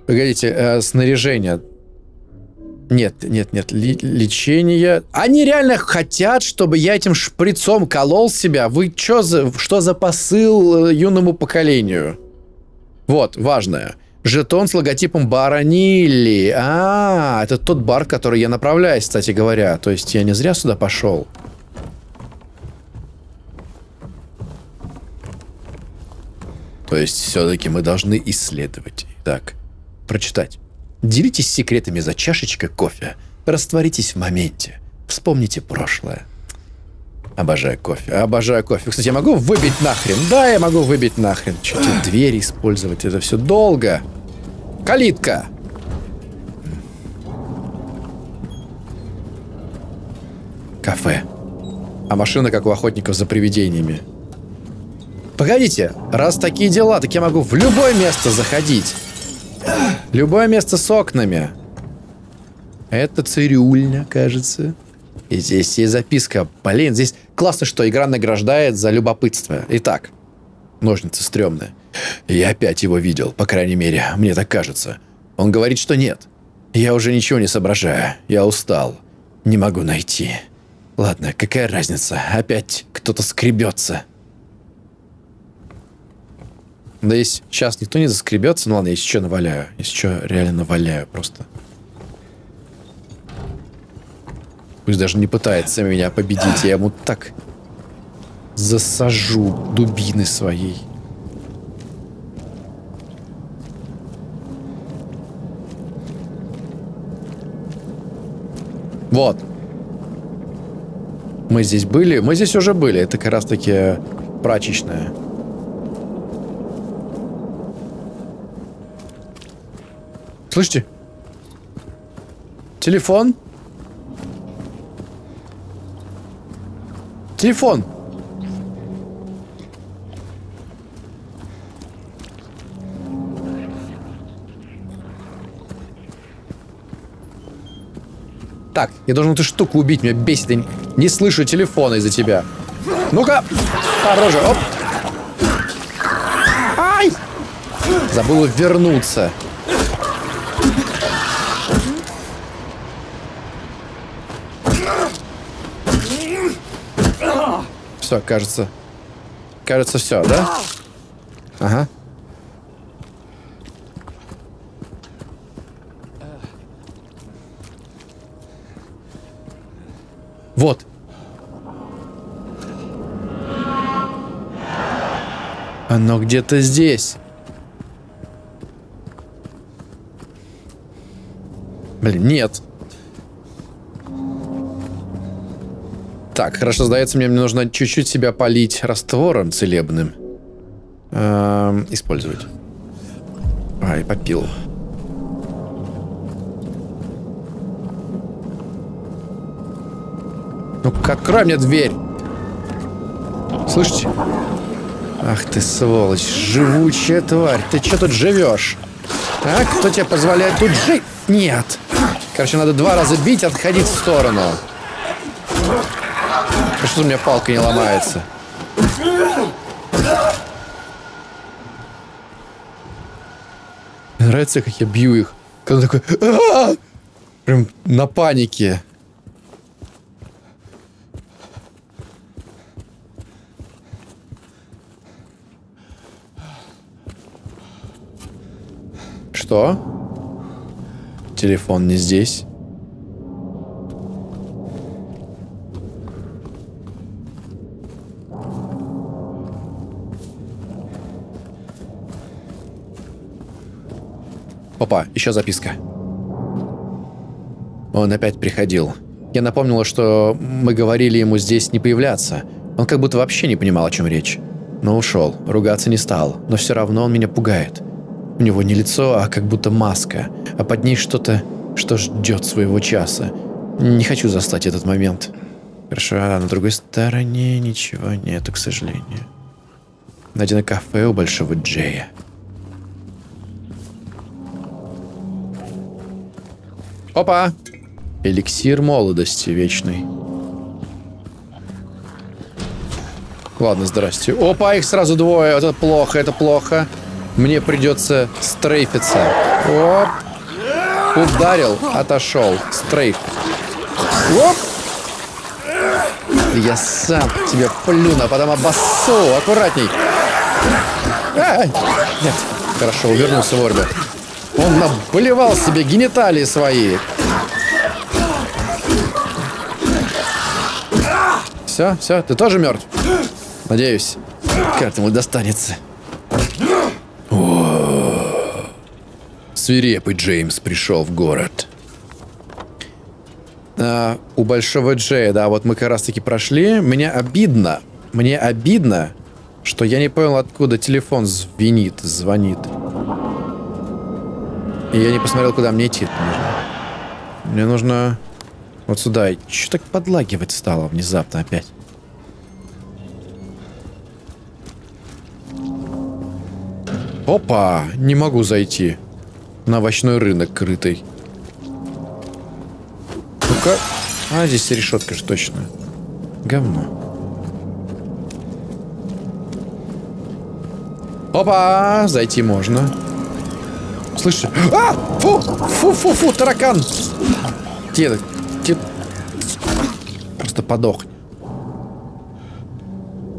Погодите, э, снаряжение. Нет, нет, нет, ли, лечение. Они реально хотят, чтобы я этим шприцом колол себя. Вы чё за, что за посыл э, юному поколению? Вот, важное. Жетон с логотипом бара Нилли. А, это тот бар, который я направляюсь, кстати говоря. То есть я не зря сюда пошел. То есть все-таки мы должны исследовать. Так, прочитать. Делитесь секретами за чашечкой кофе. Растворитесь в моменте. Вспомните прошлое. Обожаю кофе. Обожаю кофе. Кстати, я могу выбить нахрен? Да, я могу выбить нахрен. Что эти двери использовать? Это все долго. Калитка. Кафе. А машина, как у охотников за привидениями. Погодите, раз такие дела, так я могу в любое место заходить. Любое место с окнами. Это цирюльня, кажется. И здесь есть записка. Блин, здесь классно, что игра награждает за любопытство. Итак, ножницы стрёмные. Я опять его видел, по крайней мере, мне так кажется. Он говорит, что нет. Я уже ничего не соображаю. Я устал. Не могу найти. Ладно, какая разница? Опять кто-то скребется. Да если сейчас никто не заскребется, ну ладно, если что, наваляю. Если что, реально наваляю просто. Пусть даже не пытается меня победить, я ему так засажу дубины своей. Вот. Мы здесь были. Мы здесь уже были. Это как раз таки прачечная. Слышите? Телефон? Телефон. Так, я должен эту штуку убить, меня бесит. Я не слышу телефона из-за тебя. Ну-ка, оружие, оп. Ай! Забыл вернуться. Все, кажется. Кажется, все, да? Ага. Вот. Оно где-то здесь. Блин, нет. Так, хорошо, сдается мне, мне нужно чуть-чуть себя полить раствором целебным. Эм, использовать. Ай, попил. Ну-ка, открой мне дверь. Слышите? Ах ты, сволочь, живучая тварь. Ты что тут живешь? А? Кто тебе позволяет тут жить? Нет. Короче, надо два раза бить, отходить в сторону. Что у меня палка не ломается? Мне нравится, как я бью их. Когда такой... Прям на панике. Что? Телефон не здесь. Опа, еще записка. Он опять приходил. Я напомнила, что мы говорили ему здесь не появляться. Он как будто вообще не понимал, о чем речь. Но ушел, ругаться не стал, но все равно он меня пугает. У него не лицо, а как будто маска, а под ней что-то, что ждет своего часа. Не хочу застать этот момент. Хорошо, а на другой стороне ничего нету, к сожалению. Найди на кафе у Большого Джея. Опа! Эликсир молодости вечный. Ладно, здрасте. Опа, их сразу двое. Это плохо, это плохо. Мне придется стрейфиться. Оп. Ударил, отошел. Стрейк. Оп! Я сам тебе плюну, а потом обоссу. Аккуратней. А, нет, хорошо, увернулся вовремя. Он наблевал себе гениталии свои. Все, все, ты тоже мертв? Надеюсь. Как ему достанется? О, свирепый Джеймс пришел в город. А, у Большого Джея, да, вот мы как раз таки прошли. Мне обидно, мне обидно, что я не понял, откуда телефон звенит, звонит. И я не посмотрел, куда мне идти нужно. Мне нужно вот сюда. Что так подлагивать стало внезапно опять? Опа! Не могу зайти. На овощной рынок крытый. Ну-ка. А, здесь решетка же точно. Говно. Опа! Зайти можно. Слышишь? А! Фу! Фу, фу, фу, таракан! Где Где... Просто подохни.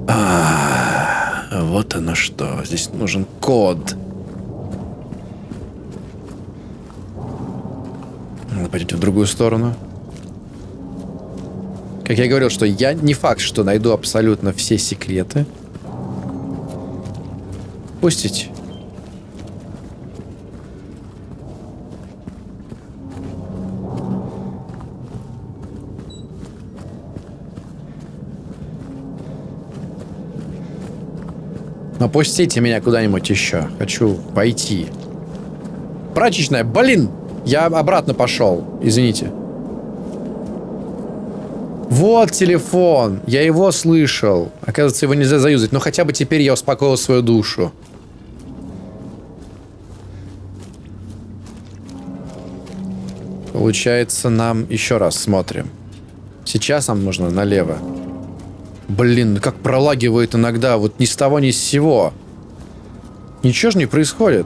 А, вот оно что. Здесь нужен код. Надо пойти в другую сторону. Как я говорил, что я не факт, что найду абсолютно все секреты. Пустить. Пустите меня куда-нибудь еще. Хочу пойти. Прачечная, блин! Я обратно пошел. Извините. Вот телефон. Я его слышал. Оказывается, его нельзя заюзать. Но хотя бы теперь я успокоил свою душу. Получается, нам еще раз смотрим. Сейчас нам нужно налево. Блин, как пролагивает иногда, вот ни с того, ни с сего. Ничего же не происходит.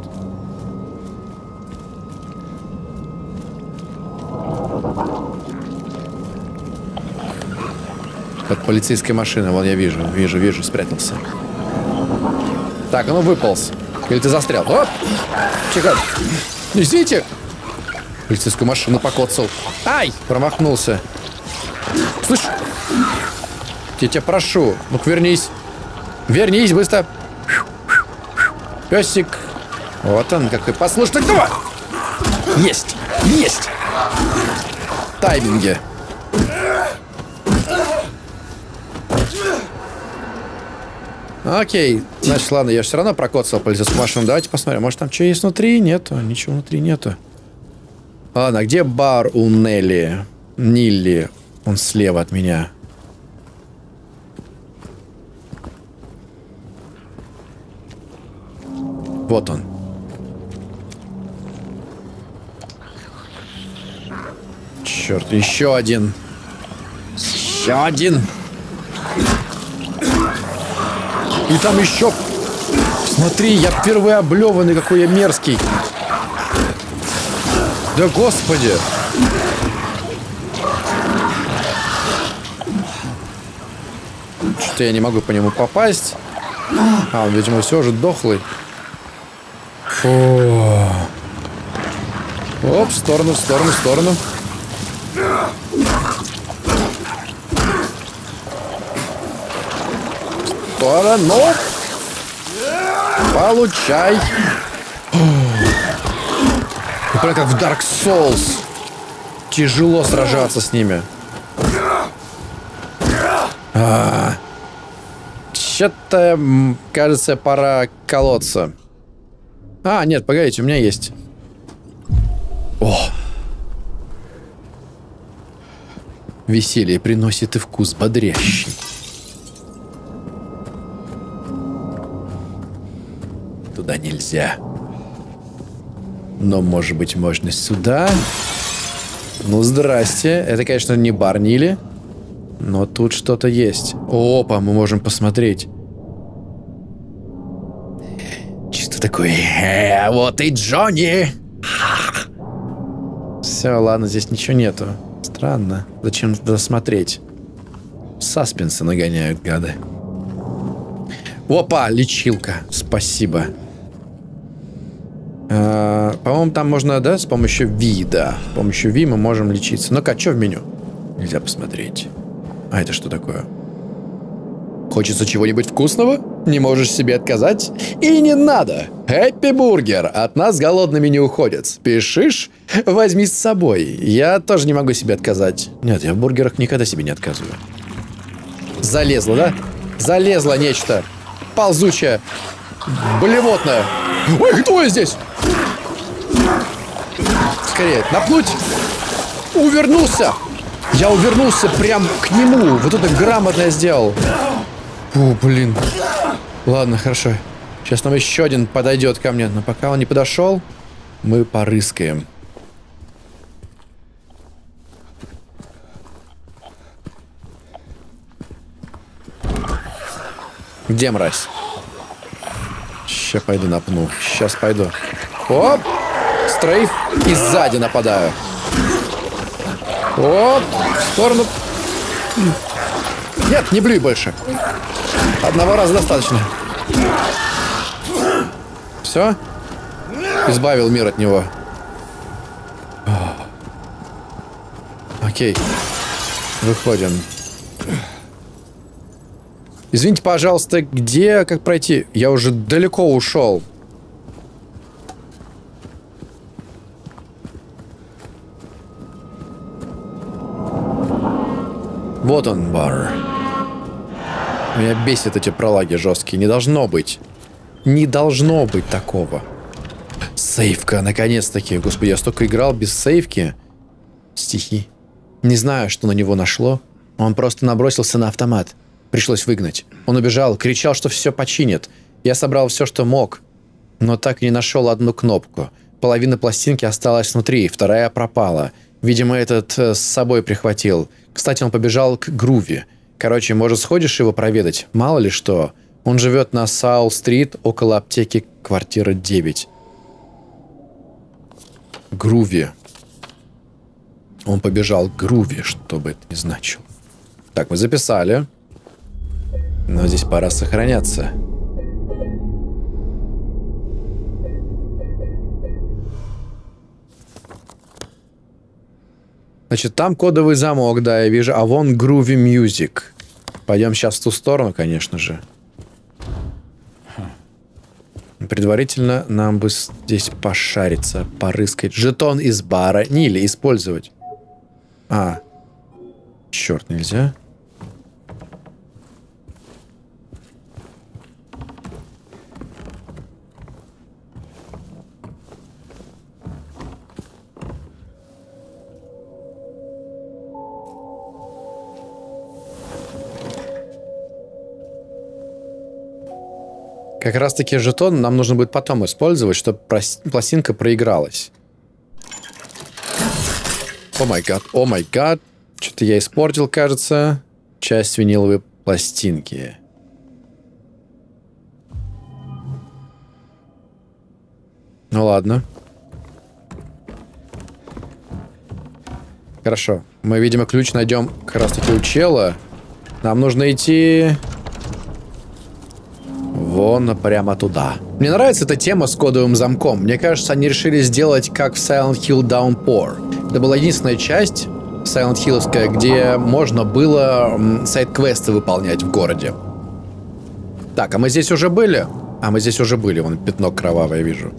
Под полицейской машиной, вон я вижу, вижу, вижу, спрятался. Так, ну выполз. Или ты застрял? Оп! Чекай. Извините. Полицейскую машину покоцал. Ай! Промахнулся. Слышь, я тебя прошу. Ну-ка, вернись. Вернись быстро. Песик. Вот он какой послушный. Давай! Есть! Есть! Тайминги. Окей. Значит, ладно, я все равно прокоцал полицейскую машину. Давайте посмотрим. Может, там что есть внутри? Нету. Ничего внутри нету. Ладно, где бар у Нелли? Нилли. Он слева от меня. Вот он. Черт, еще один. Еще один. И там еще... Смотри, я впервые облеванный, какой я мерзкий. Да господи. Что-то я не могу по нему попасть. А, он, видимо, все же дохлый. О. Оп, в сторону, в сторону, в сторону. Сторону. Получай. Прям как в Dark Souls. Тяжело сражаться с ними. А, Что-то, кажется, пора колоться. А, нет, погодите, у меня есть. О! Веселье приносит и вкус бодрящий. Туда нельзя. Но, может быть, можно сюда? Ну, здрасте. Это, конечно, не Барнили. Но тут что-то есть. Опа, мы можем посмотреть. Что такое? Э, вот и Джонни! Все, ладно, здесь ничего нету. Странно. Зачем туда смотреть? Саспенсы нагоняют, гады. Опа, лечилка. Спасибо. А, По-моему, там можно, да, с помощью V, да. С помощью V мы можем лечиться. Ну-ка, что в меню? Нельзя посмотреть. А это что такое? Хочется чего-нибудь вкусного? Не можешь себе отказать? И не надо! Хэппи Бургер! От нас голодными не уходят. Спешишь? Возьми с собой. Я тоже не могу себе отказать. Нет, я в бургерах никогда себе не отказываю. Залезло, да? Залезло нечто. Ползучее. Блевотное. Ой, кто здесь? Скорее, напнуть. Увернулся. Я увернулся прям к нему. Вот это грамотно я сделал. О, блин. Ладно, хорошо. Сейчас нам еще один подойдет ко мне. Но пока он не подошел, мы порыскаем. Где мразь? Сейчас пойду напну. Сейчас пойду. Оп! Стрейф и сзади нападаю. Оп! В сторону. Нет, не блюй больше. Одного раза достаточно. Все? Избавил мир от него. Окей. Выходим. Извините, пожалуйста, где, как пройти? Я уже далеко ушел. Вот он, бар. Меня бесит эти пролаги жесткие. Не должно быть. Не должно быть такого. Сейфка, наконец-таки. Господи, я столько играл без сейфки. Стихи. Не знаю, что на него нашло. Он просто набросился на автомат. Пришлось выгнать. Он убежал, кричал, что все починит. Я собрал все, что мог. Но так и не нашел одну кнопку. Половина пластинки осталась внутри, вторая пропала. Видимо, этот э, с собой прихватил. Кстати, он побежал к Груви. Короче, может, сходишь его проведать? Мало ли что. Он живет на Саул-стрит, около аптеки, квартира 9. Груви. Он побежал к Груви, что бы это ни значило. Так, мы записали. Но здесь пора сохраняться. Значит, там кодовый замок, да, я вижу. А вон Groovy Music. Пойдем сейчас в ту сторону, конечно же. Предварительно нам бы здесь пошариться, порыскать. Жетон из бара. Не, или использовать. А. Черт, нельзя. Как раз таки жетон нам нужно будет потом использовать, чтобы пластинка проигралась. О май гад, о май гад. Что-то я испортил, кажется, часть виниловой пластинки. Ну ладно. Хорошо. Мы, видимо, ключ найдем как раз таки у чела. Нам нужно идти Вон прямо туда. Мне нравится эта тема с кодовым замком. Мне кажется, они решили сделать как в Silent Hill Downpour. Это была единственная часть Silent Hill'овская, где можно было сайт-квесты выполнять в городе. Так, а мы здесь уже были? А мы здесь уже были, вон пятно кровавое вижу.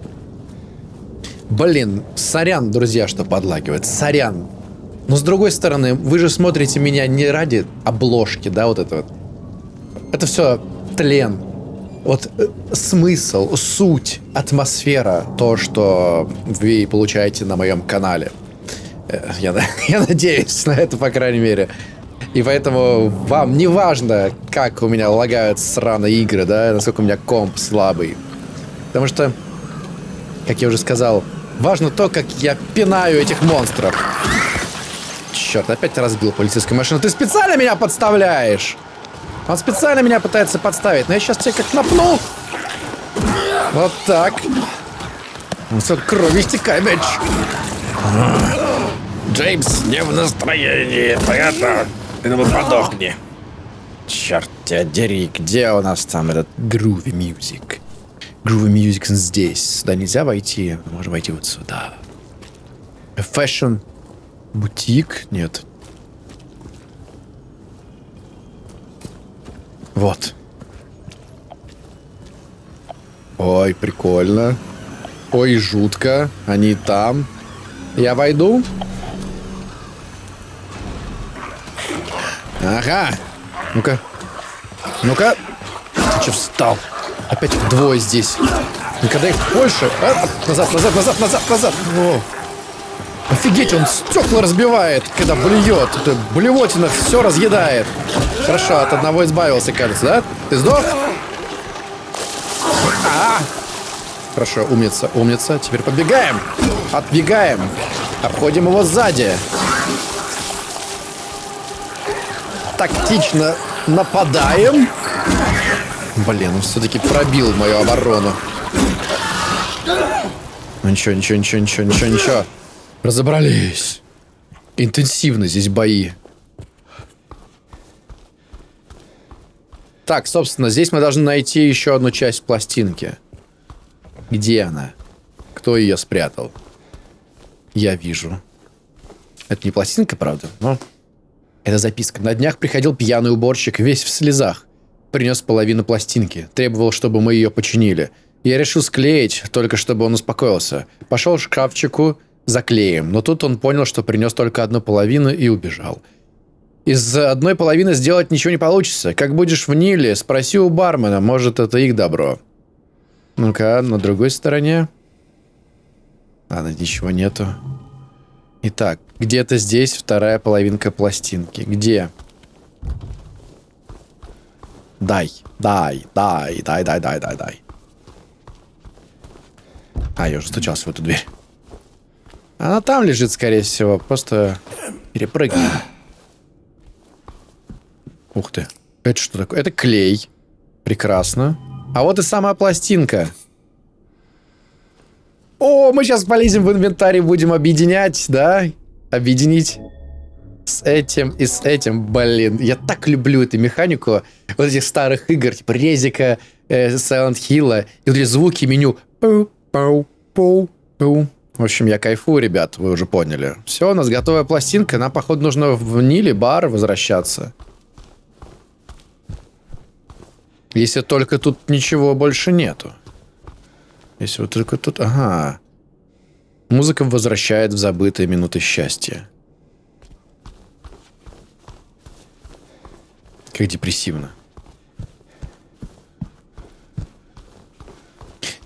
Блин, сорян, друзья, что подлагивает. Сорян. Но с другой стороны, вы же смотрите меня не ради обложки, да, вот это вот. Это все тлен, вот э, смысл, суть, атмосфера, то, что вы получаете на моем канале. Э, я, я надеюсь на это, по крайней мере. И поэтому вам не важно, как у меня лагают сраные игры, да, насколько у меня комп слабый. Потому что, как я уже сказал, важно то, как я пинаю этих монстров. Черт, опять разбил полицейскую машину. Ты специально меня подставляешь? Он специально меня пытается подставить, но я сейчас тебе как напну. Вот так. Все кровь истекает, бич. Джеймс не в настроении, понятно? Ты ну подохни. Черт тебя дери, где у нас там этот Groovy Music? Groovy Music здесь. Сюда нельзя войти, можно войти вот сюда. Fashion бутик? Нет. Вот. Ой, прикольно. Ой, жутко. Они там. Я войду? Ага. Ну-ка. Ну-ка. Ты что встал? Опять двое здесь. Никогда их больше. А, назад, назад, назад, назад, назад. О. Офигеть, он стекла разбивает, когда блюет. Это блевотина все разъедает. Хорошо, от одного избавился, кажется, да? Ты сдох? А. Хорошо, умница, умница. Теперь побегаем. Отбегаем. Обходим его сзади. Тактично нападаем. Блин, он все-таки пробил мою оборону. Ну ничего, ничего, ничего, ничего, ничего, ничего. Разобрались. Интенсивно здесь бои. Так, собственно, здесь мы должны найти еще одну часть пластинки. Где она? Кто ее спрятал? Я вижу. Это не пластинка, правда, но... Это записка. На днях приходил пьяный уборщик, весь в слезах. Принес половину пластинки. Требовал, чтобы мы ее починили. Я решил склеить, только чтобы он успокоился. Пошел к шкафчику, заклеим. Но тут он понял, что принес только одну половину и убежал. Из одной половины сделать ничего не получится. Как будешь в Ниле, спроси у бармена, может, это их добро. Ну-ка, на другой стороне. Ладно, ничего нету. Итак, где-то здесь вторая половинка пластинки. Где? Дай, дай, дай, дай, дай, дай, дай, дай. А, я уже стучался в эту дверь. Она там лежит, скорее всего. Просто перепрыгни. Ух ты. Это что такое? Это клей. Прекрасно. А вот и сама пластинка. О, мы сейчас полезем в инвентарь и будем объединять, да? Объединить с этим и с этим. Блин, я так люблю эту механику вот этих старых игр, типа Резика, э, Silent Hill, и вот эти звуки меню. Пау, пау, пау, пау. В общем, я кайфую, ребят, вы уже поняли. Все, у нас готовая пластинка. Нам, походу, нужно в Ниле бар возвращаться. Если только тут ничего больше нету. Если вот только тут... Ага. Музыка возвращает в забытые минуты счастья. Как депрессивно.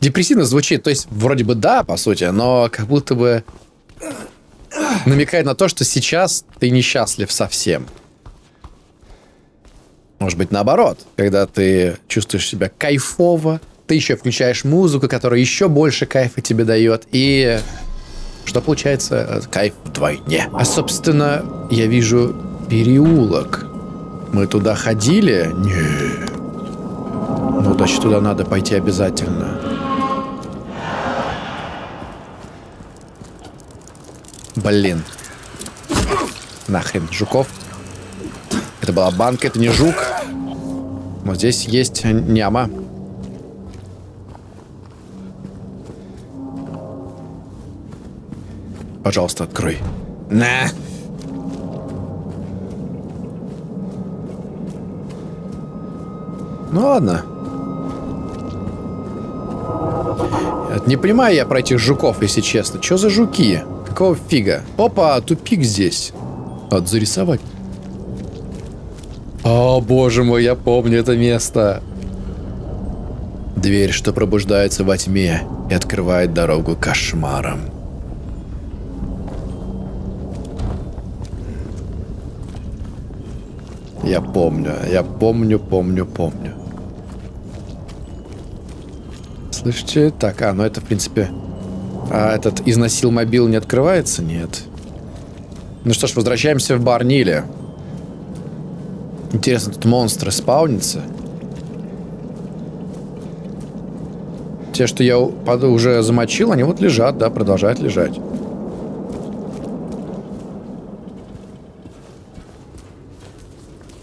Депрессивно звучит, то есть вроде бы да, по сути, но как будто бы намекает на то, что сейчас ты несчастлив совсем. Может быть, наоборот, когда ты чувствуешь себя кайфово, ты еще включаешь музыку, которая еще больше кайфа тебе дает, и что получается? Кайф вдвойне. А, собственно, я вижу переулок. Мы туда ходили? Не. Ну, значит, туда надо пойти обязательно. Блин. Нахрен, жуков. Это была банка, это не жук. Но здесь есть няма. Пожалуйста, открой. На. Ну ладно. Не понимаю я про этих жуков, если честно. Что за жуки? Какого фига? Опа, тупик здесь. Надо зарисовать. О, боже мой, я помню это место. Дверь, что пробуждается во тьме и открывает дорогу кошмарам. Я помню, я помню, помню, помню. Слышите? Так, а, ну это, в принципе... А этот износил мобил не открывается? Нет. Ну что ж, возвращаемся в Барниле. Интересно, тут монстры спаунятся? Те, что я уже замочил, они вот лежат, да, продолжают лежать.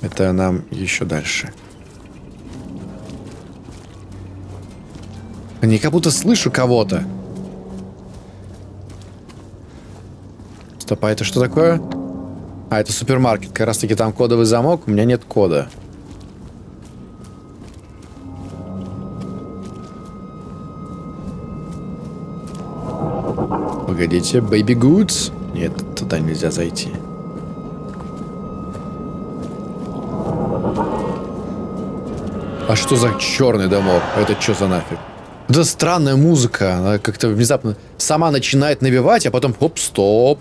Это нам еще дальше. Они как будто слышу кого-то. Стоп, а это что такое? А, это супермаркет. Как раз таки там кодовый замок. У меня нет кода. Погодите, Baby Goods? Нет, туда нельзя зайти. А что за черный домок? Это что за нафиг? Да странная музыка. Она как-то внезапно сама начинает набивать, а потом хоп, стоп.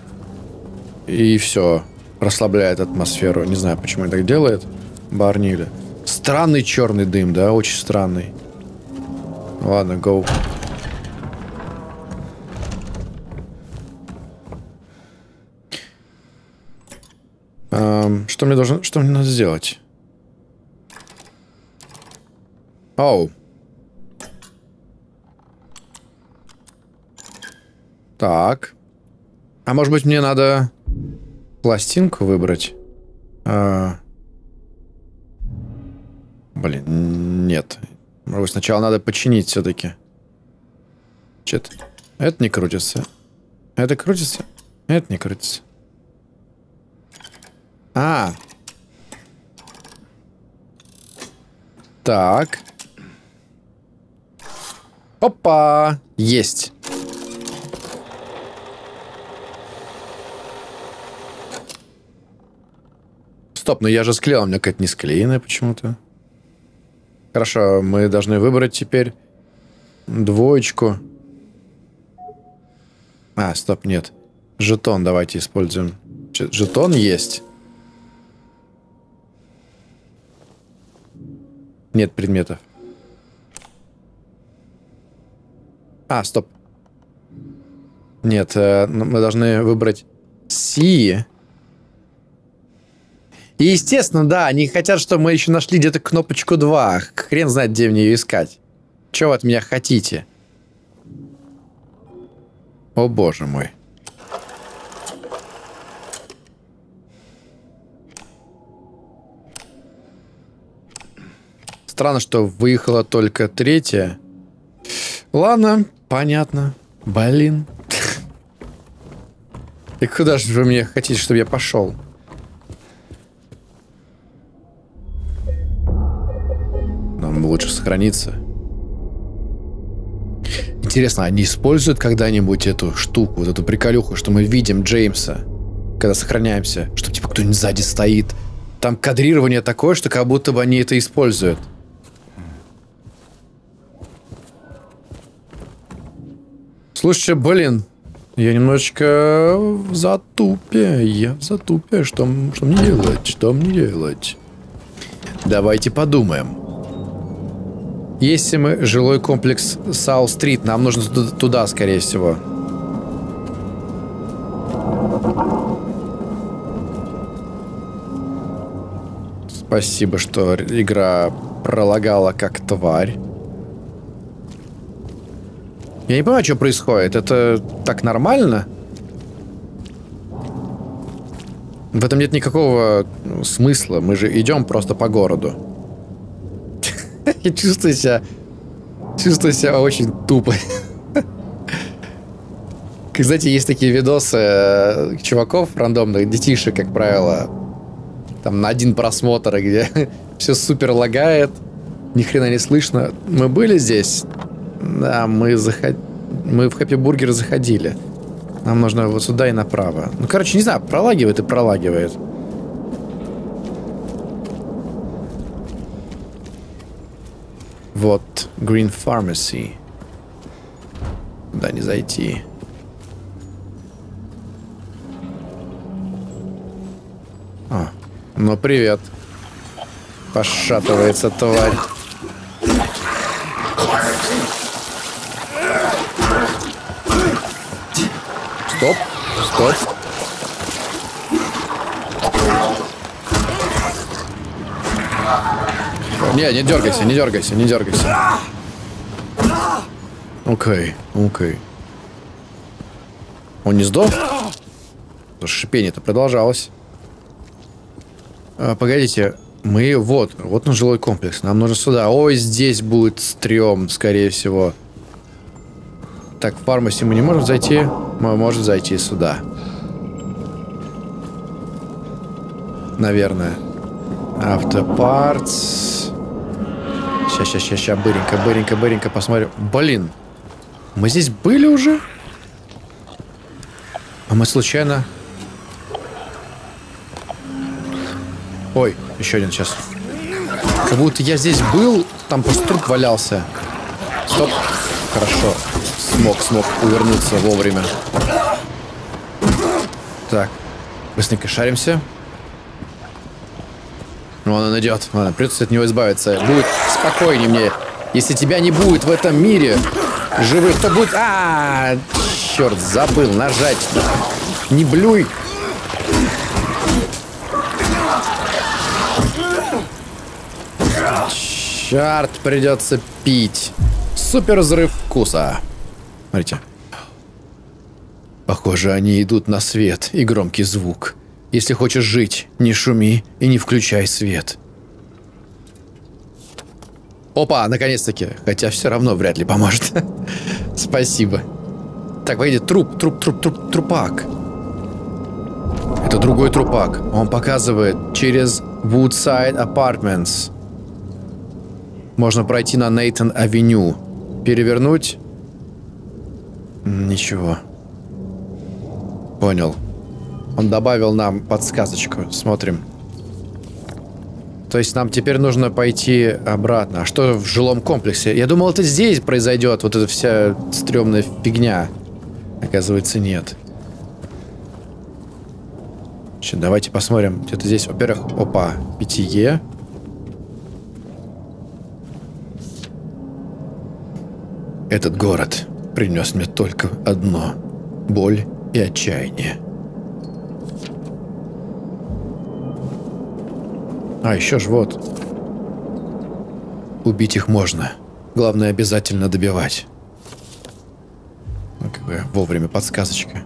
И все. Расслабляет атмосферу. Не знаю, почему он так делает. Барниля. Странный черный дым, да? Очень странный. Ладно, go. Эм, что мне должно... Что мне надо сделать? Оу. Так. А может быть мне надо пластинку выбрать? А... Блин, нет. Может сначала надо починить все-таки. Че-то. Это не крутится. Это крутится? Это не крутится. А. Так. Опа! Есть. Стоп, но я же склеил, у меня какая-то не склеенная почему-то. Хорошо, мы должны выбрать теперь двоечку. А, стоп, нет. Жетон давайте используем. Жетон есть. Нет предметов. А, стоп. Нет, э, мы должны выбрать C. И, естественно, да, они хотят, чтобы мы еще нашли где-то кнопочку 2. Хрен знает, где мне ее искать. Чего вы от меня хотите? О, боже мой. Странно, что выехала только третья. Ладно, понятно. Блин. И куда же вы мне хотите, чтобы я пошел? Нам лучше сохраниться. Интересно, они используют когда-нибудь эту штуку, вот эту приколюху, что мы видим Джеймса, когда сохраняемся, что типа кто-нибудь сзади стоит. Там кадрирование такое, что как будто бы они это используют. Слушай, блин, я немножечко в затупе. Я в затупе. Что, что мне делать? Что мне делать? Давайте подумаем. Если мы жилой комплекс Саул-стрит, нам нужно туда, туда, скорее всего. Спасибо, что игра пролагала как тварь. Я не понимаю, что происходит. Это так нормально? В этом нет никакого смысла. Мы же идем просто по городу. Я чувствую себя... Чувствую себя очень тупо. Кстати, есть такие видосы э, чуваков рандомных, детишек, как правило, там на один просмотр, где все супер лагает, ни хрена не слышно. Мы были здесь, да, мы заход... мы в Хэппи Бургер заходили. Нам нужно вот сюда и направо. Ну, короче, не знаю, пролагивает и пролагивает. Вот, Green Pharmacy. Куда не зайти. А, ну привет. Пошатывается тварь. Стоп, стоп. Не, не дергайся, не дергайся, не дергайся. Окей, окей. Он не сдох? Шипение-то продолжалось. А, погодите, Мы вот, вот он жилой комплекс. Нам нужно сюда. Ой, здесь будет стрём, скорее всего. Так, в фармасе мы не можем зайти. Мы можем зайти сюда. Наверное. Автопартс. Сейчас, сейчас, сейчас, сейчас, быренько, быренько, быренько посмотрим. Блин, мы здесь были уже? А мы случайно... Ой, еще один сейчас. Как будто я здесь был, там просто труп валялся. Стоп. Хорошо. Смог, смог увернуться вовремя. Так. Быстренько шаримся. Вон он идет. Ладно, придется от него избавиться. Будет спокойнее мне. Если тебя не будет в этом мире живых, то будет... А, -а, -а черт, забыл нажать. Не блюй. Черт, придется пить. Супер взрыв вкуса. Смотрите. Похоже, они идут на свет и громкий звук. Если хочешь жить, не шуми и не включай свет. Опа, наконец-таки. Хотя все равно вряд ли поможет. Спасибо. Так, погоди, труп, труп, труп, труп, трупак. Это другой трупак. Он показывает через Woodside Apartments. Можно пройти на Нейтон Авеню. Перевернуть. Ничего. Понял. Он добавил нам подсказочку. Смотрим. То есть нам теперь нужно пойти обратно. А что в жилом комплексе? Я думал, это здесь произойдет, вот эта вся стрёмная фигня. Оказывается, нет. Сейчас, давайте посмотрим. Где-то здесь, во-первых, опа, питье. Этот город принес мне только одно – боль и отчаяние. А, еще ж вот. Убить их можно. Главное, обязательно добивать. Ну, какая вовремя подсказочка.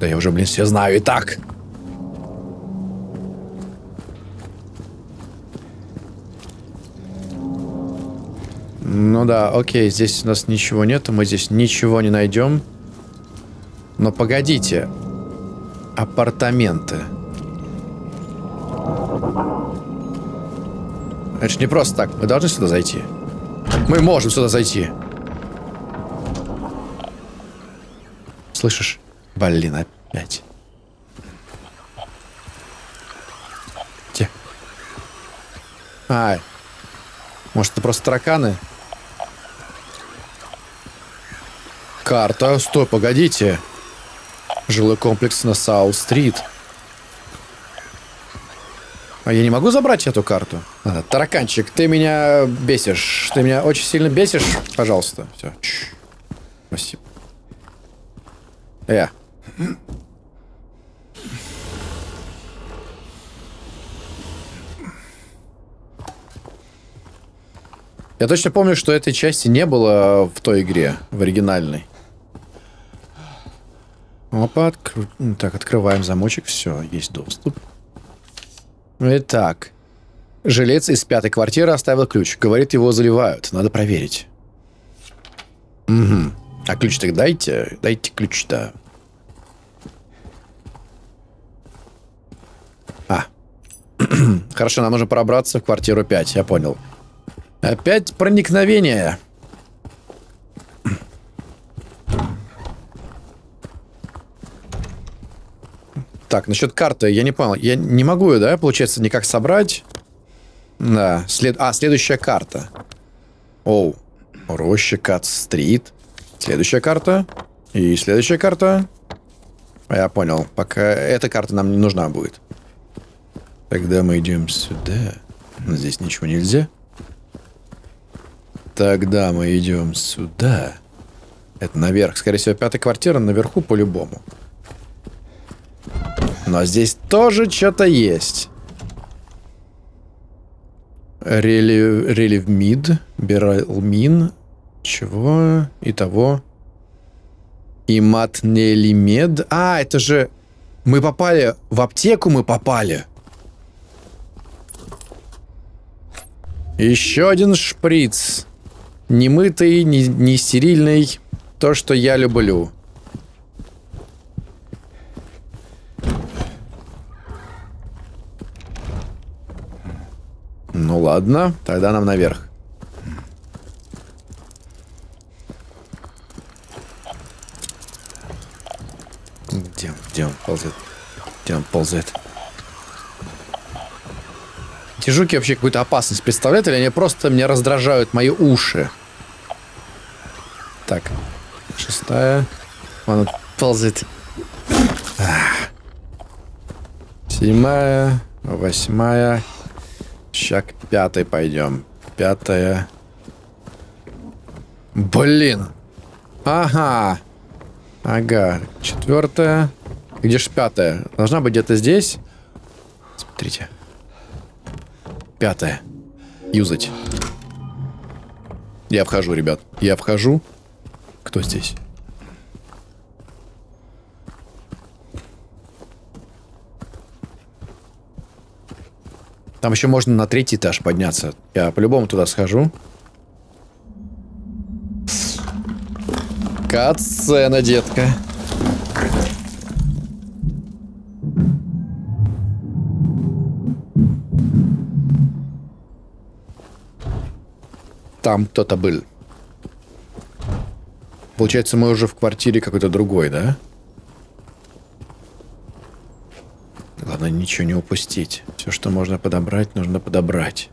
Да я уже, блин, все знаю и так. Ну да, окей, здесь у нас ничего нет, мы здесь ничего не найдем. Но погодите. Апартаменты. Это же не просто так. Мы должны сюда зайти. Мы можем сюда зайти. Слышишь? Блин, опять. Где? Ай. Может, это просто тараканы? Карта. Стой, погодите. Жилой комплекс на Саут-стрит. А я не могу забрать эту карту? А, тараканчик, ты меня бесишь. Ты меня очень сильно бесишь. Пожалуйста. Все. Спасибо. Я. Я точно помню, что этой части не было в той игре, в оригинальной. Опа, откру... так, открываем замочек, все, есть доступ. Итак. Жилец из пятой квартиры оставил ключ. Говорит, его заливают. Надо проверить. Угу. А ключ так дайте. Дайте ключ-то. А. Хорошо, нам нужно пробраться в квартиру 5, я понял. Опять проникновение. Так, насчет карты, я не понял. Я не могу ее, да, получается, никак собрать? Да, след... А, следующая карта. Оу. Роща, Кат-стрит. Следующая карта. И следующая карта. Я понял. Пока эта карта нам не нужна будет. Тогда мы идем сюда. Здесь ничего нельзя. Тогда мы идем сюда. Это наверх. Скорее всего, пятая квартира наверху по-любому. Но здесь тоже что-то есть. Релив, релив мид, биралмин, чего? И того. И матнелимед. А, это же... Мы попали... В аптеку мы попали. Еще один шприц. Немытый, не, не стерильный. То, что я люблю. Ну ладно, тогда нам наверх. Где он, где он ползет? Где он ползет? Эти жуки вообще какую-то опасность представляют, или они просто меня раздражают мои уши? Так, шестая. Он ползет. Ах. Седьмая, восьмая. Сейчас к пятой пойдем. Пятая. Блин. Ага. Ага. Четвертая. Где ж пятая? Должна быть где-то здесь. Смотрите. Пятая. Юзать. Я вхожу, ребят. Я вхожу. Кто здесь? Там еще можно на третий этаж подняться. Я по-любому туда схожу. Кат-сцена, детка. Там кто-то был. Получается, мы уже в квартире какой-то другой, да? Главное, ничего не упустить. Все, что можно подобрать, нужно подобрать.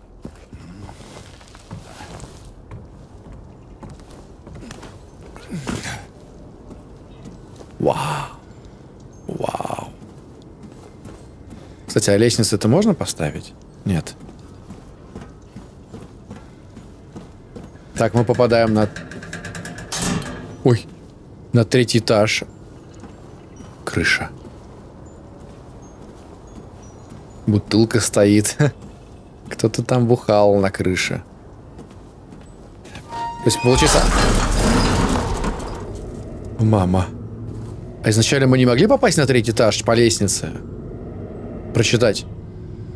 Вау. Вау. Кстати, а лестницу это можно поставить? Нет. Так, мы попадаем на... Ой. На третий этаж. Крыша. Бутылка стоит. Кто-то там бухал на крыше. То есть полчаса. Мама. А изначально мы не могли попасть на третий этаж по лестнице? Прочитать.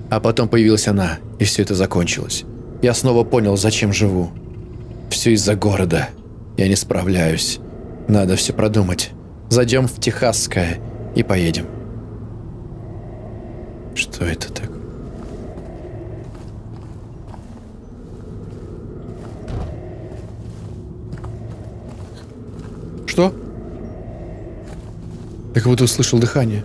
А потом появилась она, и все это закончилось. Я снова понял, зачем живу. Все из-за города. Я не справляюсь. Надо все продумать. Зайдем в Техасское и поедем. Что это такое? Что? Я как будто услышал дыхание.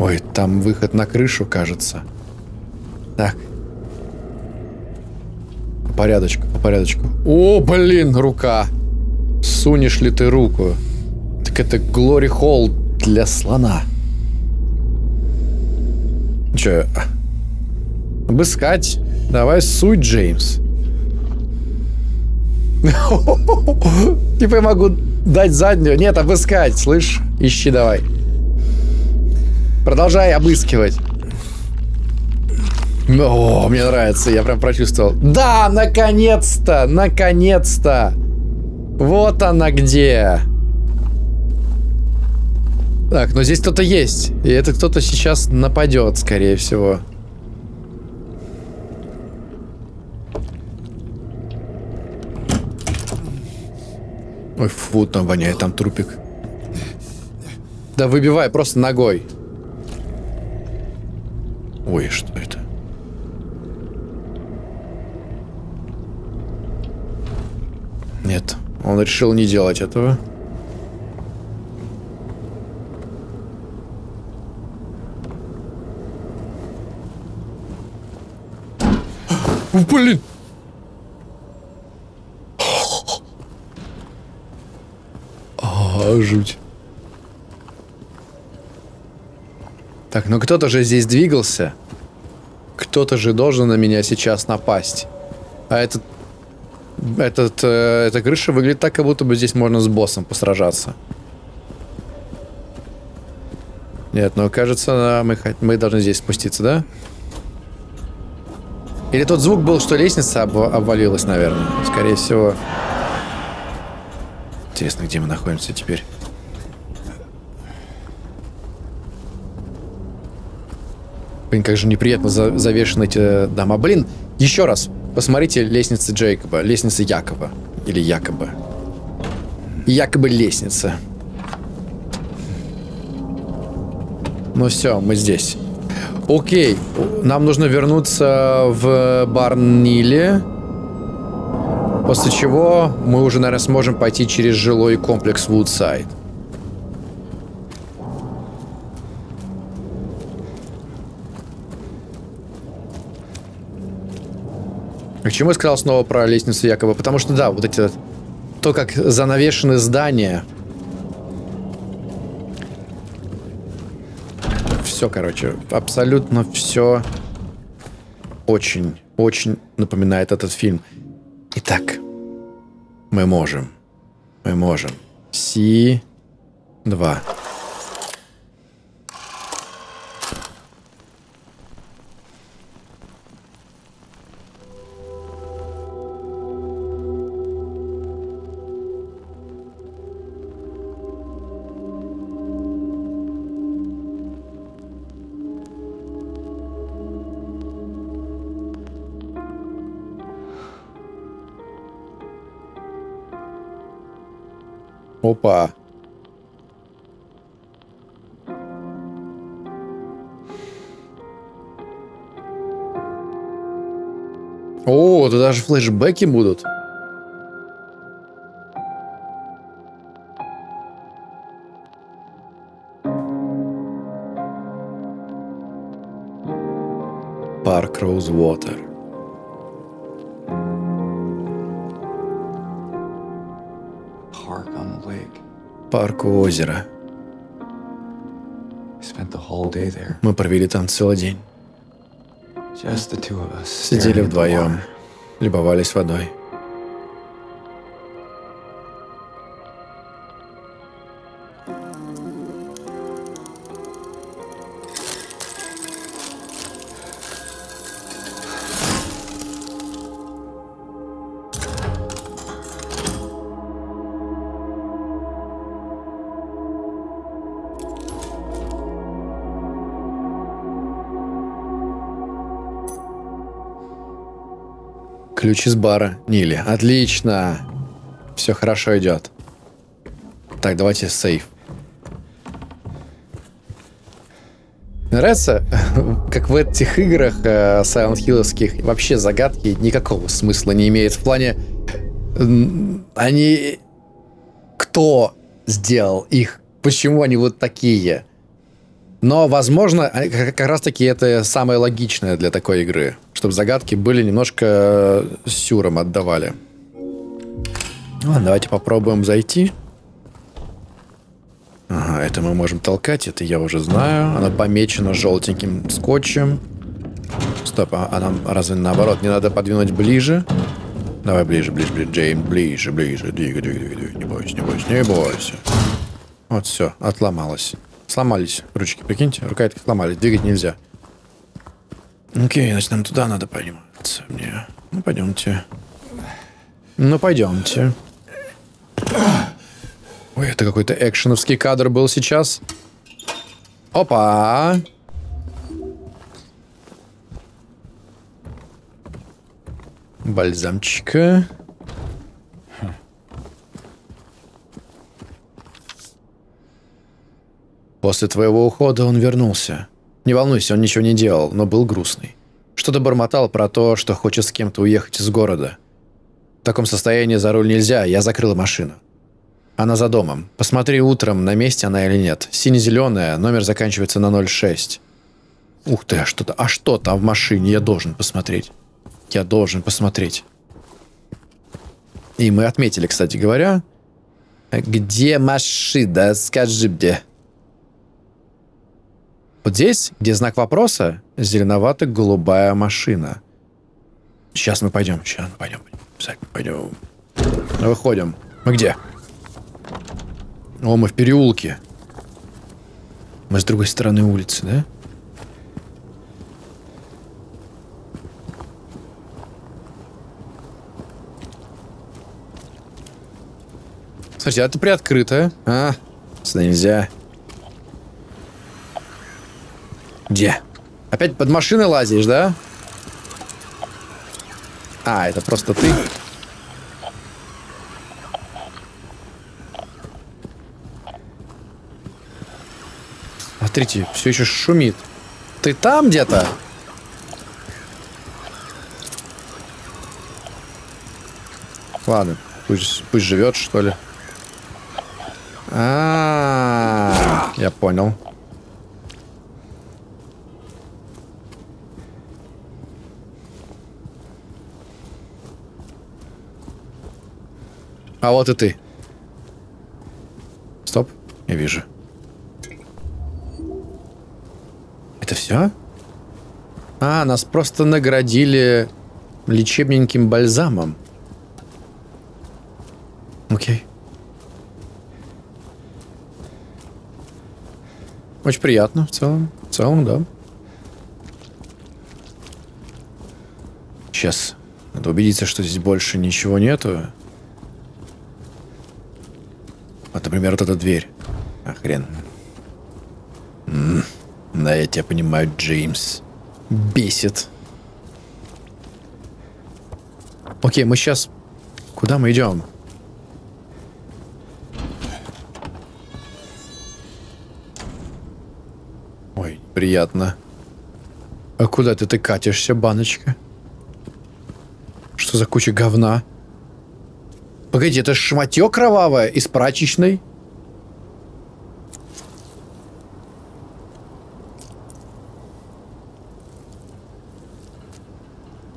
Ой, там выход на крышу, кажется. Так. По порядочку, по порядочку. О, блин, рука. Сунешь ли ты руку? Так это Глори Холл для слона. Че? Обыскать? Давай суть, Джеймс. Типа я могу дать заднюю. Нет, обыскать, слышь? Ищи давай. Продолжай обыскивать. О, мне нравится, я прям прочувствовал. Да, наконец-то, наконец-то. Вот она где. Так, но здесь кто-то есть. И это кто-то сейчас нападет, скорее всего. Ой, фу, там воняет, там трупик. Да выбивай просто ногой. Ой, что это? Нет, он решил не делать этого. Блин! А, жуть. Так, ну кто-то же здесь двигался. Кто-то же должен на меня сейчас напасть. А этот... Этот... Э, эта крыша выглядит так, как будто бы здесь можно с боссом посражаться. Нет, ну кажется, мы, мы должны здесь спуститься, да? Или тот звук был, что лестница об обвалилась, наверное. Скорее всего. Интересно, где мы находимся теперь. Блин, как же неприятно за завешены эти дома. Блин, еще раз. Посмотрите лестницы Джейкоба, лестницы Якоба. Или якобы. Якобы лестница. Ну все, мы здесь. Окей, нам нужно вернуться в Барниле. После чего мы уже, наверное, сможем пойти через жилой комплекс Вудсайд. К чему я сказал снова про лестницу якобы? Потому что, да, вот эти... То, как занавешены здания. Все, короче, абсолютно все очень, очень напоминает этот фильм. Итак, мы можем. Мы можем. Си-2. Опа. О, тут даже флешбеки будут. Парк Роузвотер. Lake. Парк у озера. Мы провели там целый день. Сидели вдвоем, любовались водой. Ключ из бара. Нили. Отлично. Все хорошо идет. Так, давайте сейф. Нравится, как в этих играх э, Silent Hill'овских вообще загадки никакого смысла не имеют. В плане, они... Кто сделал их? Почему они вот такие? Но, возможно, как как раз-таки это самое логичное для такой игры. Чтобы загадки были немножко э, сюром отдавали. Ладно, давайте попробуем зайти. Ага, это мы можем толкать, это я уже знаю. Оно помечено желтеньким скотчем. Стоп, а, а нам разве наоборот не надо подвинуть ближе? Давай ближе, ближе, ближе, Джейн, ближе, ближе. Двигай, двигай, двигай. Не бойся, не бойся, не бойся. Вот все, отломалось. Сломались ручки, прикиньте, рукоятки сломались, двигать нельзя. Окей, значит, нам туда надо подниматься мне. Ну, пойдемте. Ну, пойдемте. Ой, это какой-то экшеновский кадр был сейчас. Опа! Бальзамчика. После твоего ухода он вернулся. Не волнуйся, он ничего не делал, но был грустный. Что-то бормотал про то, что хочет с кем-то уехать из города. В таком состоянии за руль нельзя, я закрыла машину. Она за домом. Посмотри утром, на месте она или нет. Сине-зеленая, номер заканчивается на 06. Ух ты, а что-то, а что там в машине? Я должен посмотреть. Я должен посмотреть. И мы отметили, кстати говоря, где машина, скажи мне. Вот здесь, где знак вопроса, зеленовато-голубая машина. Сейчас мы пойдем, сейчас мы пойдем. Пойдем. Выходим. Мы где? О, мы в переулке. Мы с другой стороны улицы, да? Смотрите, а это приоткрытое. А, сюда нельзя. Где? Опять под машиной лазишь, да? А, это просто ты. Смотрите, все еще шумит. Ты там где-то? Ладно, пусть, пусть живет, что ли. А, -а, -а я понял. А вот и ты. Стоп, я вижу. Это все? А, нас просто наградили лечебненьким бальзамом. Окей. Очень приятно в целом. В целом, да. Сейчас. Надо убедиться, что здесь больше ничего нету. Вот, например, вот эта дверь. А, хрен. Да, я тебя понимаю, Джеймс. Бесит. Окей, мы сейчас... Куда мы идем? Ой, приятно. А куда ты ты катишься, баночка? Что за куча говна? Погоди, это шматье кровавое из прачечной?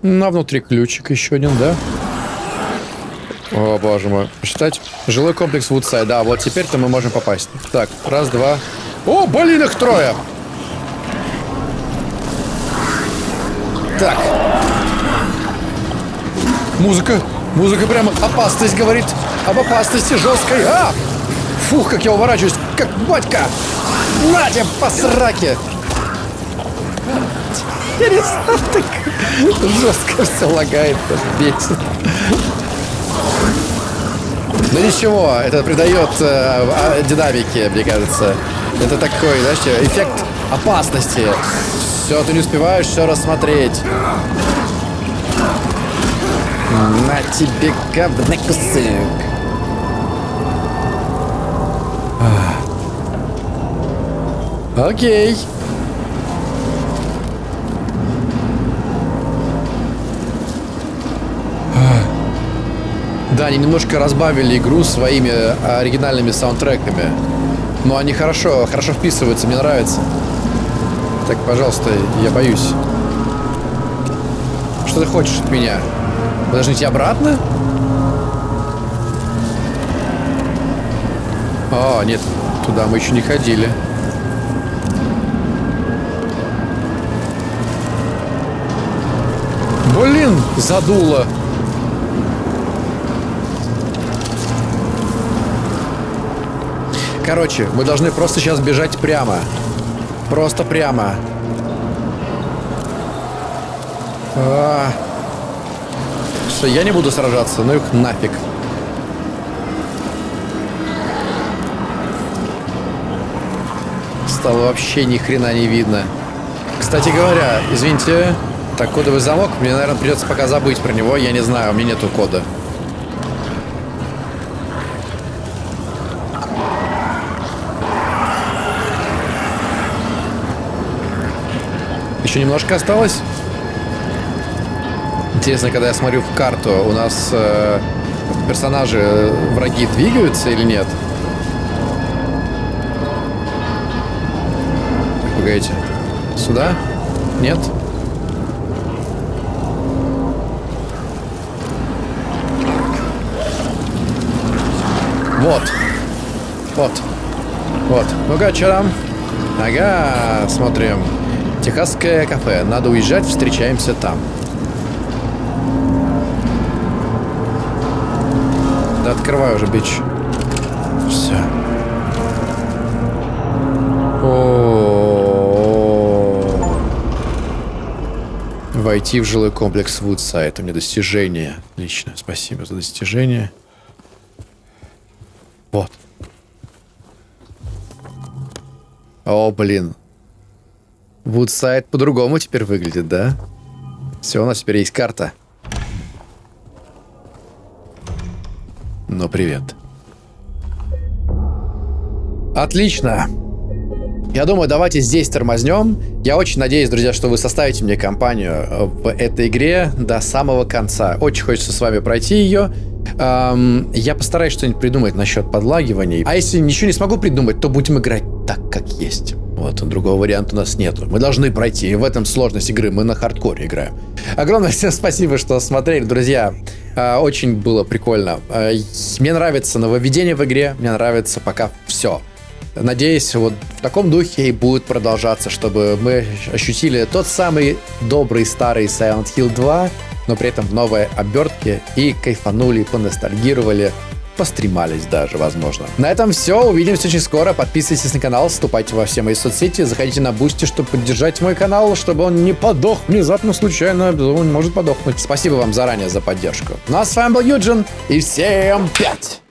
На внутри ключик еще один, да? О, боже мой. Посчитать. Жилой комплекс Вудсайд. Да, вот теперь-то мы можем попасть. Так, раз, два. О, блин, их трое! Так. Музыка. Музыка прямо опасность говорит. Об опасности жесткой. А! Фух, как я уворачиваюсь. Как батька. Надя, по сраке. Перестань так. Жестко все лагает, бесит. Ну ничего, это придает э, а, динамике, мне кажется. Это такой, знаешь, эффект опасности. Все, ты не успеваешь все рассмотреть. На тебе говный кусок. Окей. Да, они немножко разбавили игру своими оригинальными саундтреками. Но они хорошо, хорошо вписываются, мне нравится. Так, пожалуйста, я боюсь. Что ты хочешь от меня? Должны идти обратно? О, нет, туда мы еще не ходили. Блин, задуло. Короче, мы должны просто сейчас бежать прямо. Просто прямо. А -а -а. Что, я не буду сражаться? Ну их нафиг. Стало вообще ни хрена не видно. Кстати говоря, извините, так кодовый замок, мне, наверное, придется пока забыть про него. Я не знаю, у меня нету кода. Еще немножко осталось. Интересно, когда я смотрю в карту, у нас э, персонажи, э, враги двигаются или нет? Погодите. Сюда? Нет? Вот. Вот. Вот. Ну-ка, что там? Ага, смотрим. Техасское кафе. Надо уезжать, встречаемся там. Да открывай уже, бич. Все. Войти в жилой комплекс Вудсайд. Это мне достижение. Отлично. Спасибо за достижение. Вот. О, блин. Вудсайд по-другому теперь выглядит, да? Все, у нас теперь есть карта. Привет. Отлично. Я думаю, давайте здесь тормознем. Я очень надеюсь, друзья, что вы составите мне компанию э, в этой игре до самого конца. Очень хочется с вами пройти ее. Эм, я постараюсь что-нибудь придумать насчет подлагиваний. А если ничего не смогу придумать, то будем играть так, как есть. Вот, другого варианта у нас нету. Мы должны пройти. И в этом сложность игры. Мы на хардкоре играем. Огромное всем спасибо, что смотрели, друзья. Э, очень было прикольно. Э, мне нравится нововведение в игре. Мне нравится пока все. Надеюсь, вот в таком духе и будет продолжаться, чтобы мы ощутили тот самый добрый старый Silent Hill 2, но при этом в новой обертке и кайфанули, поностальгировали, постремались даже, возможно. На этом все. Увидимся очень скоро. Подписывайтесь на канал, вступайте во все мои соцсети, заходите на Boosty, чтобы поддержать мой канал, чтобы он не подох внезапно, случайно. Он может подохнуть. Спасибо вам заранее за поддержку. Ну а с вами был Юджин, и всем пять!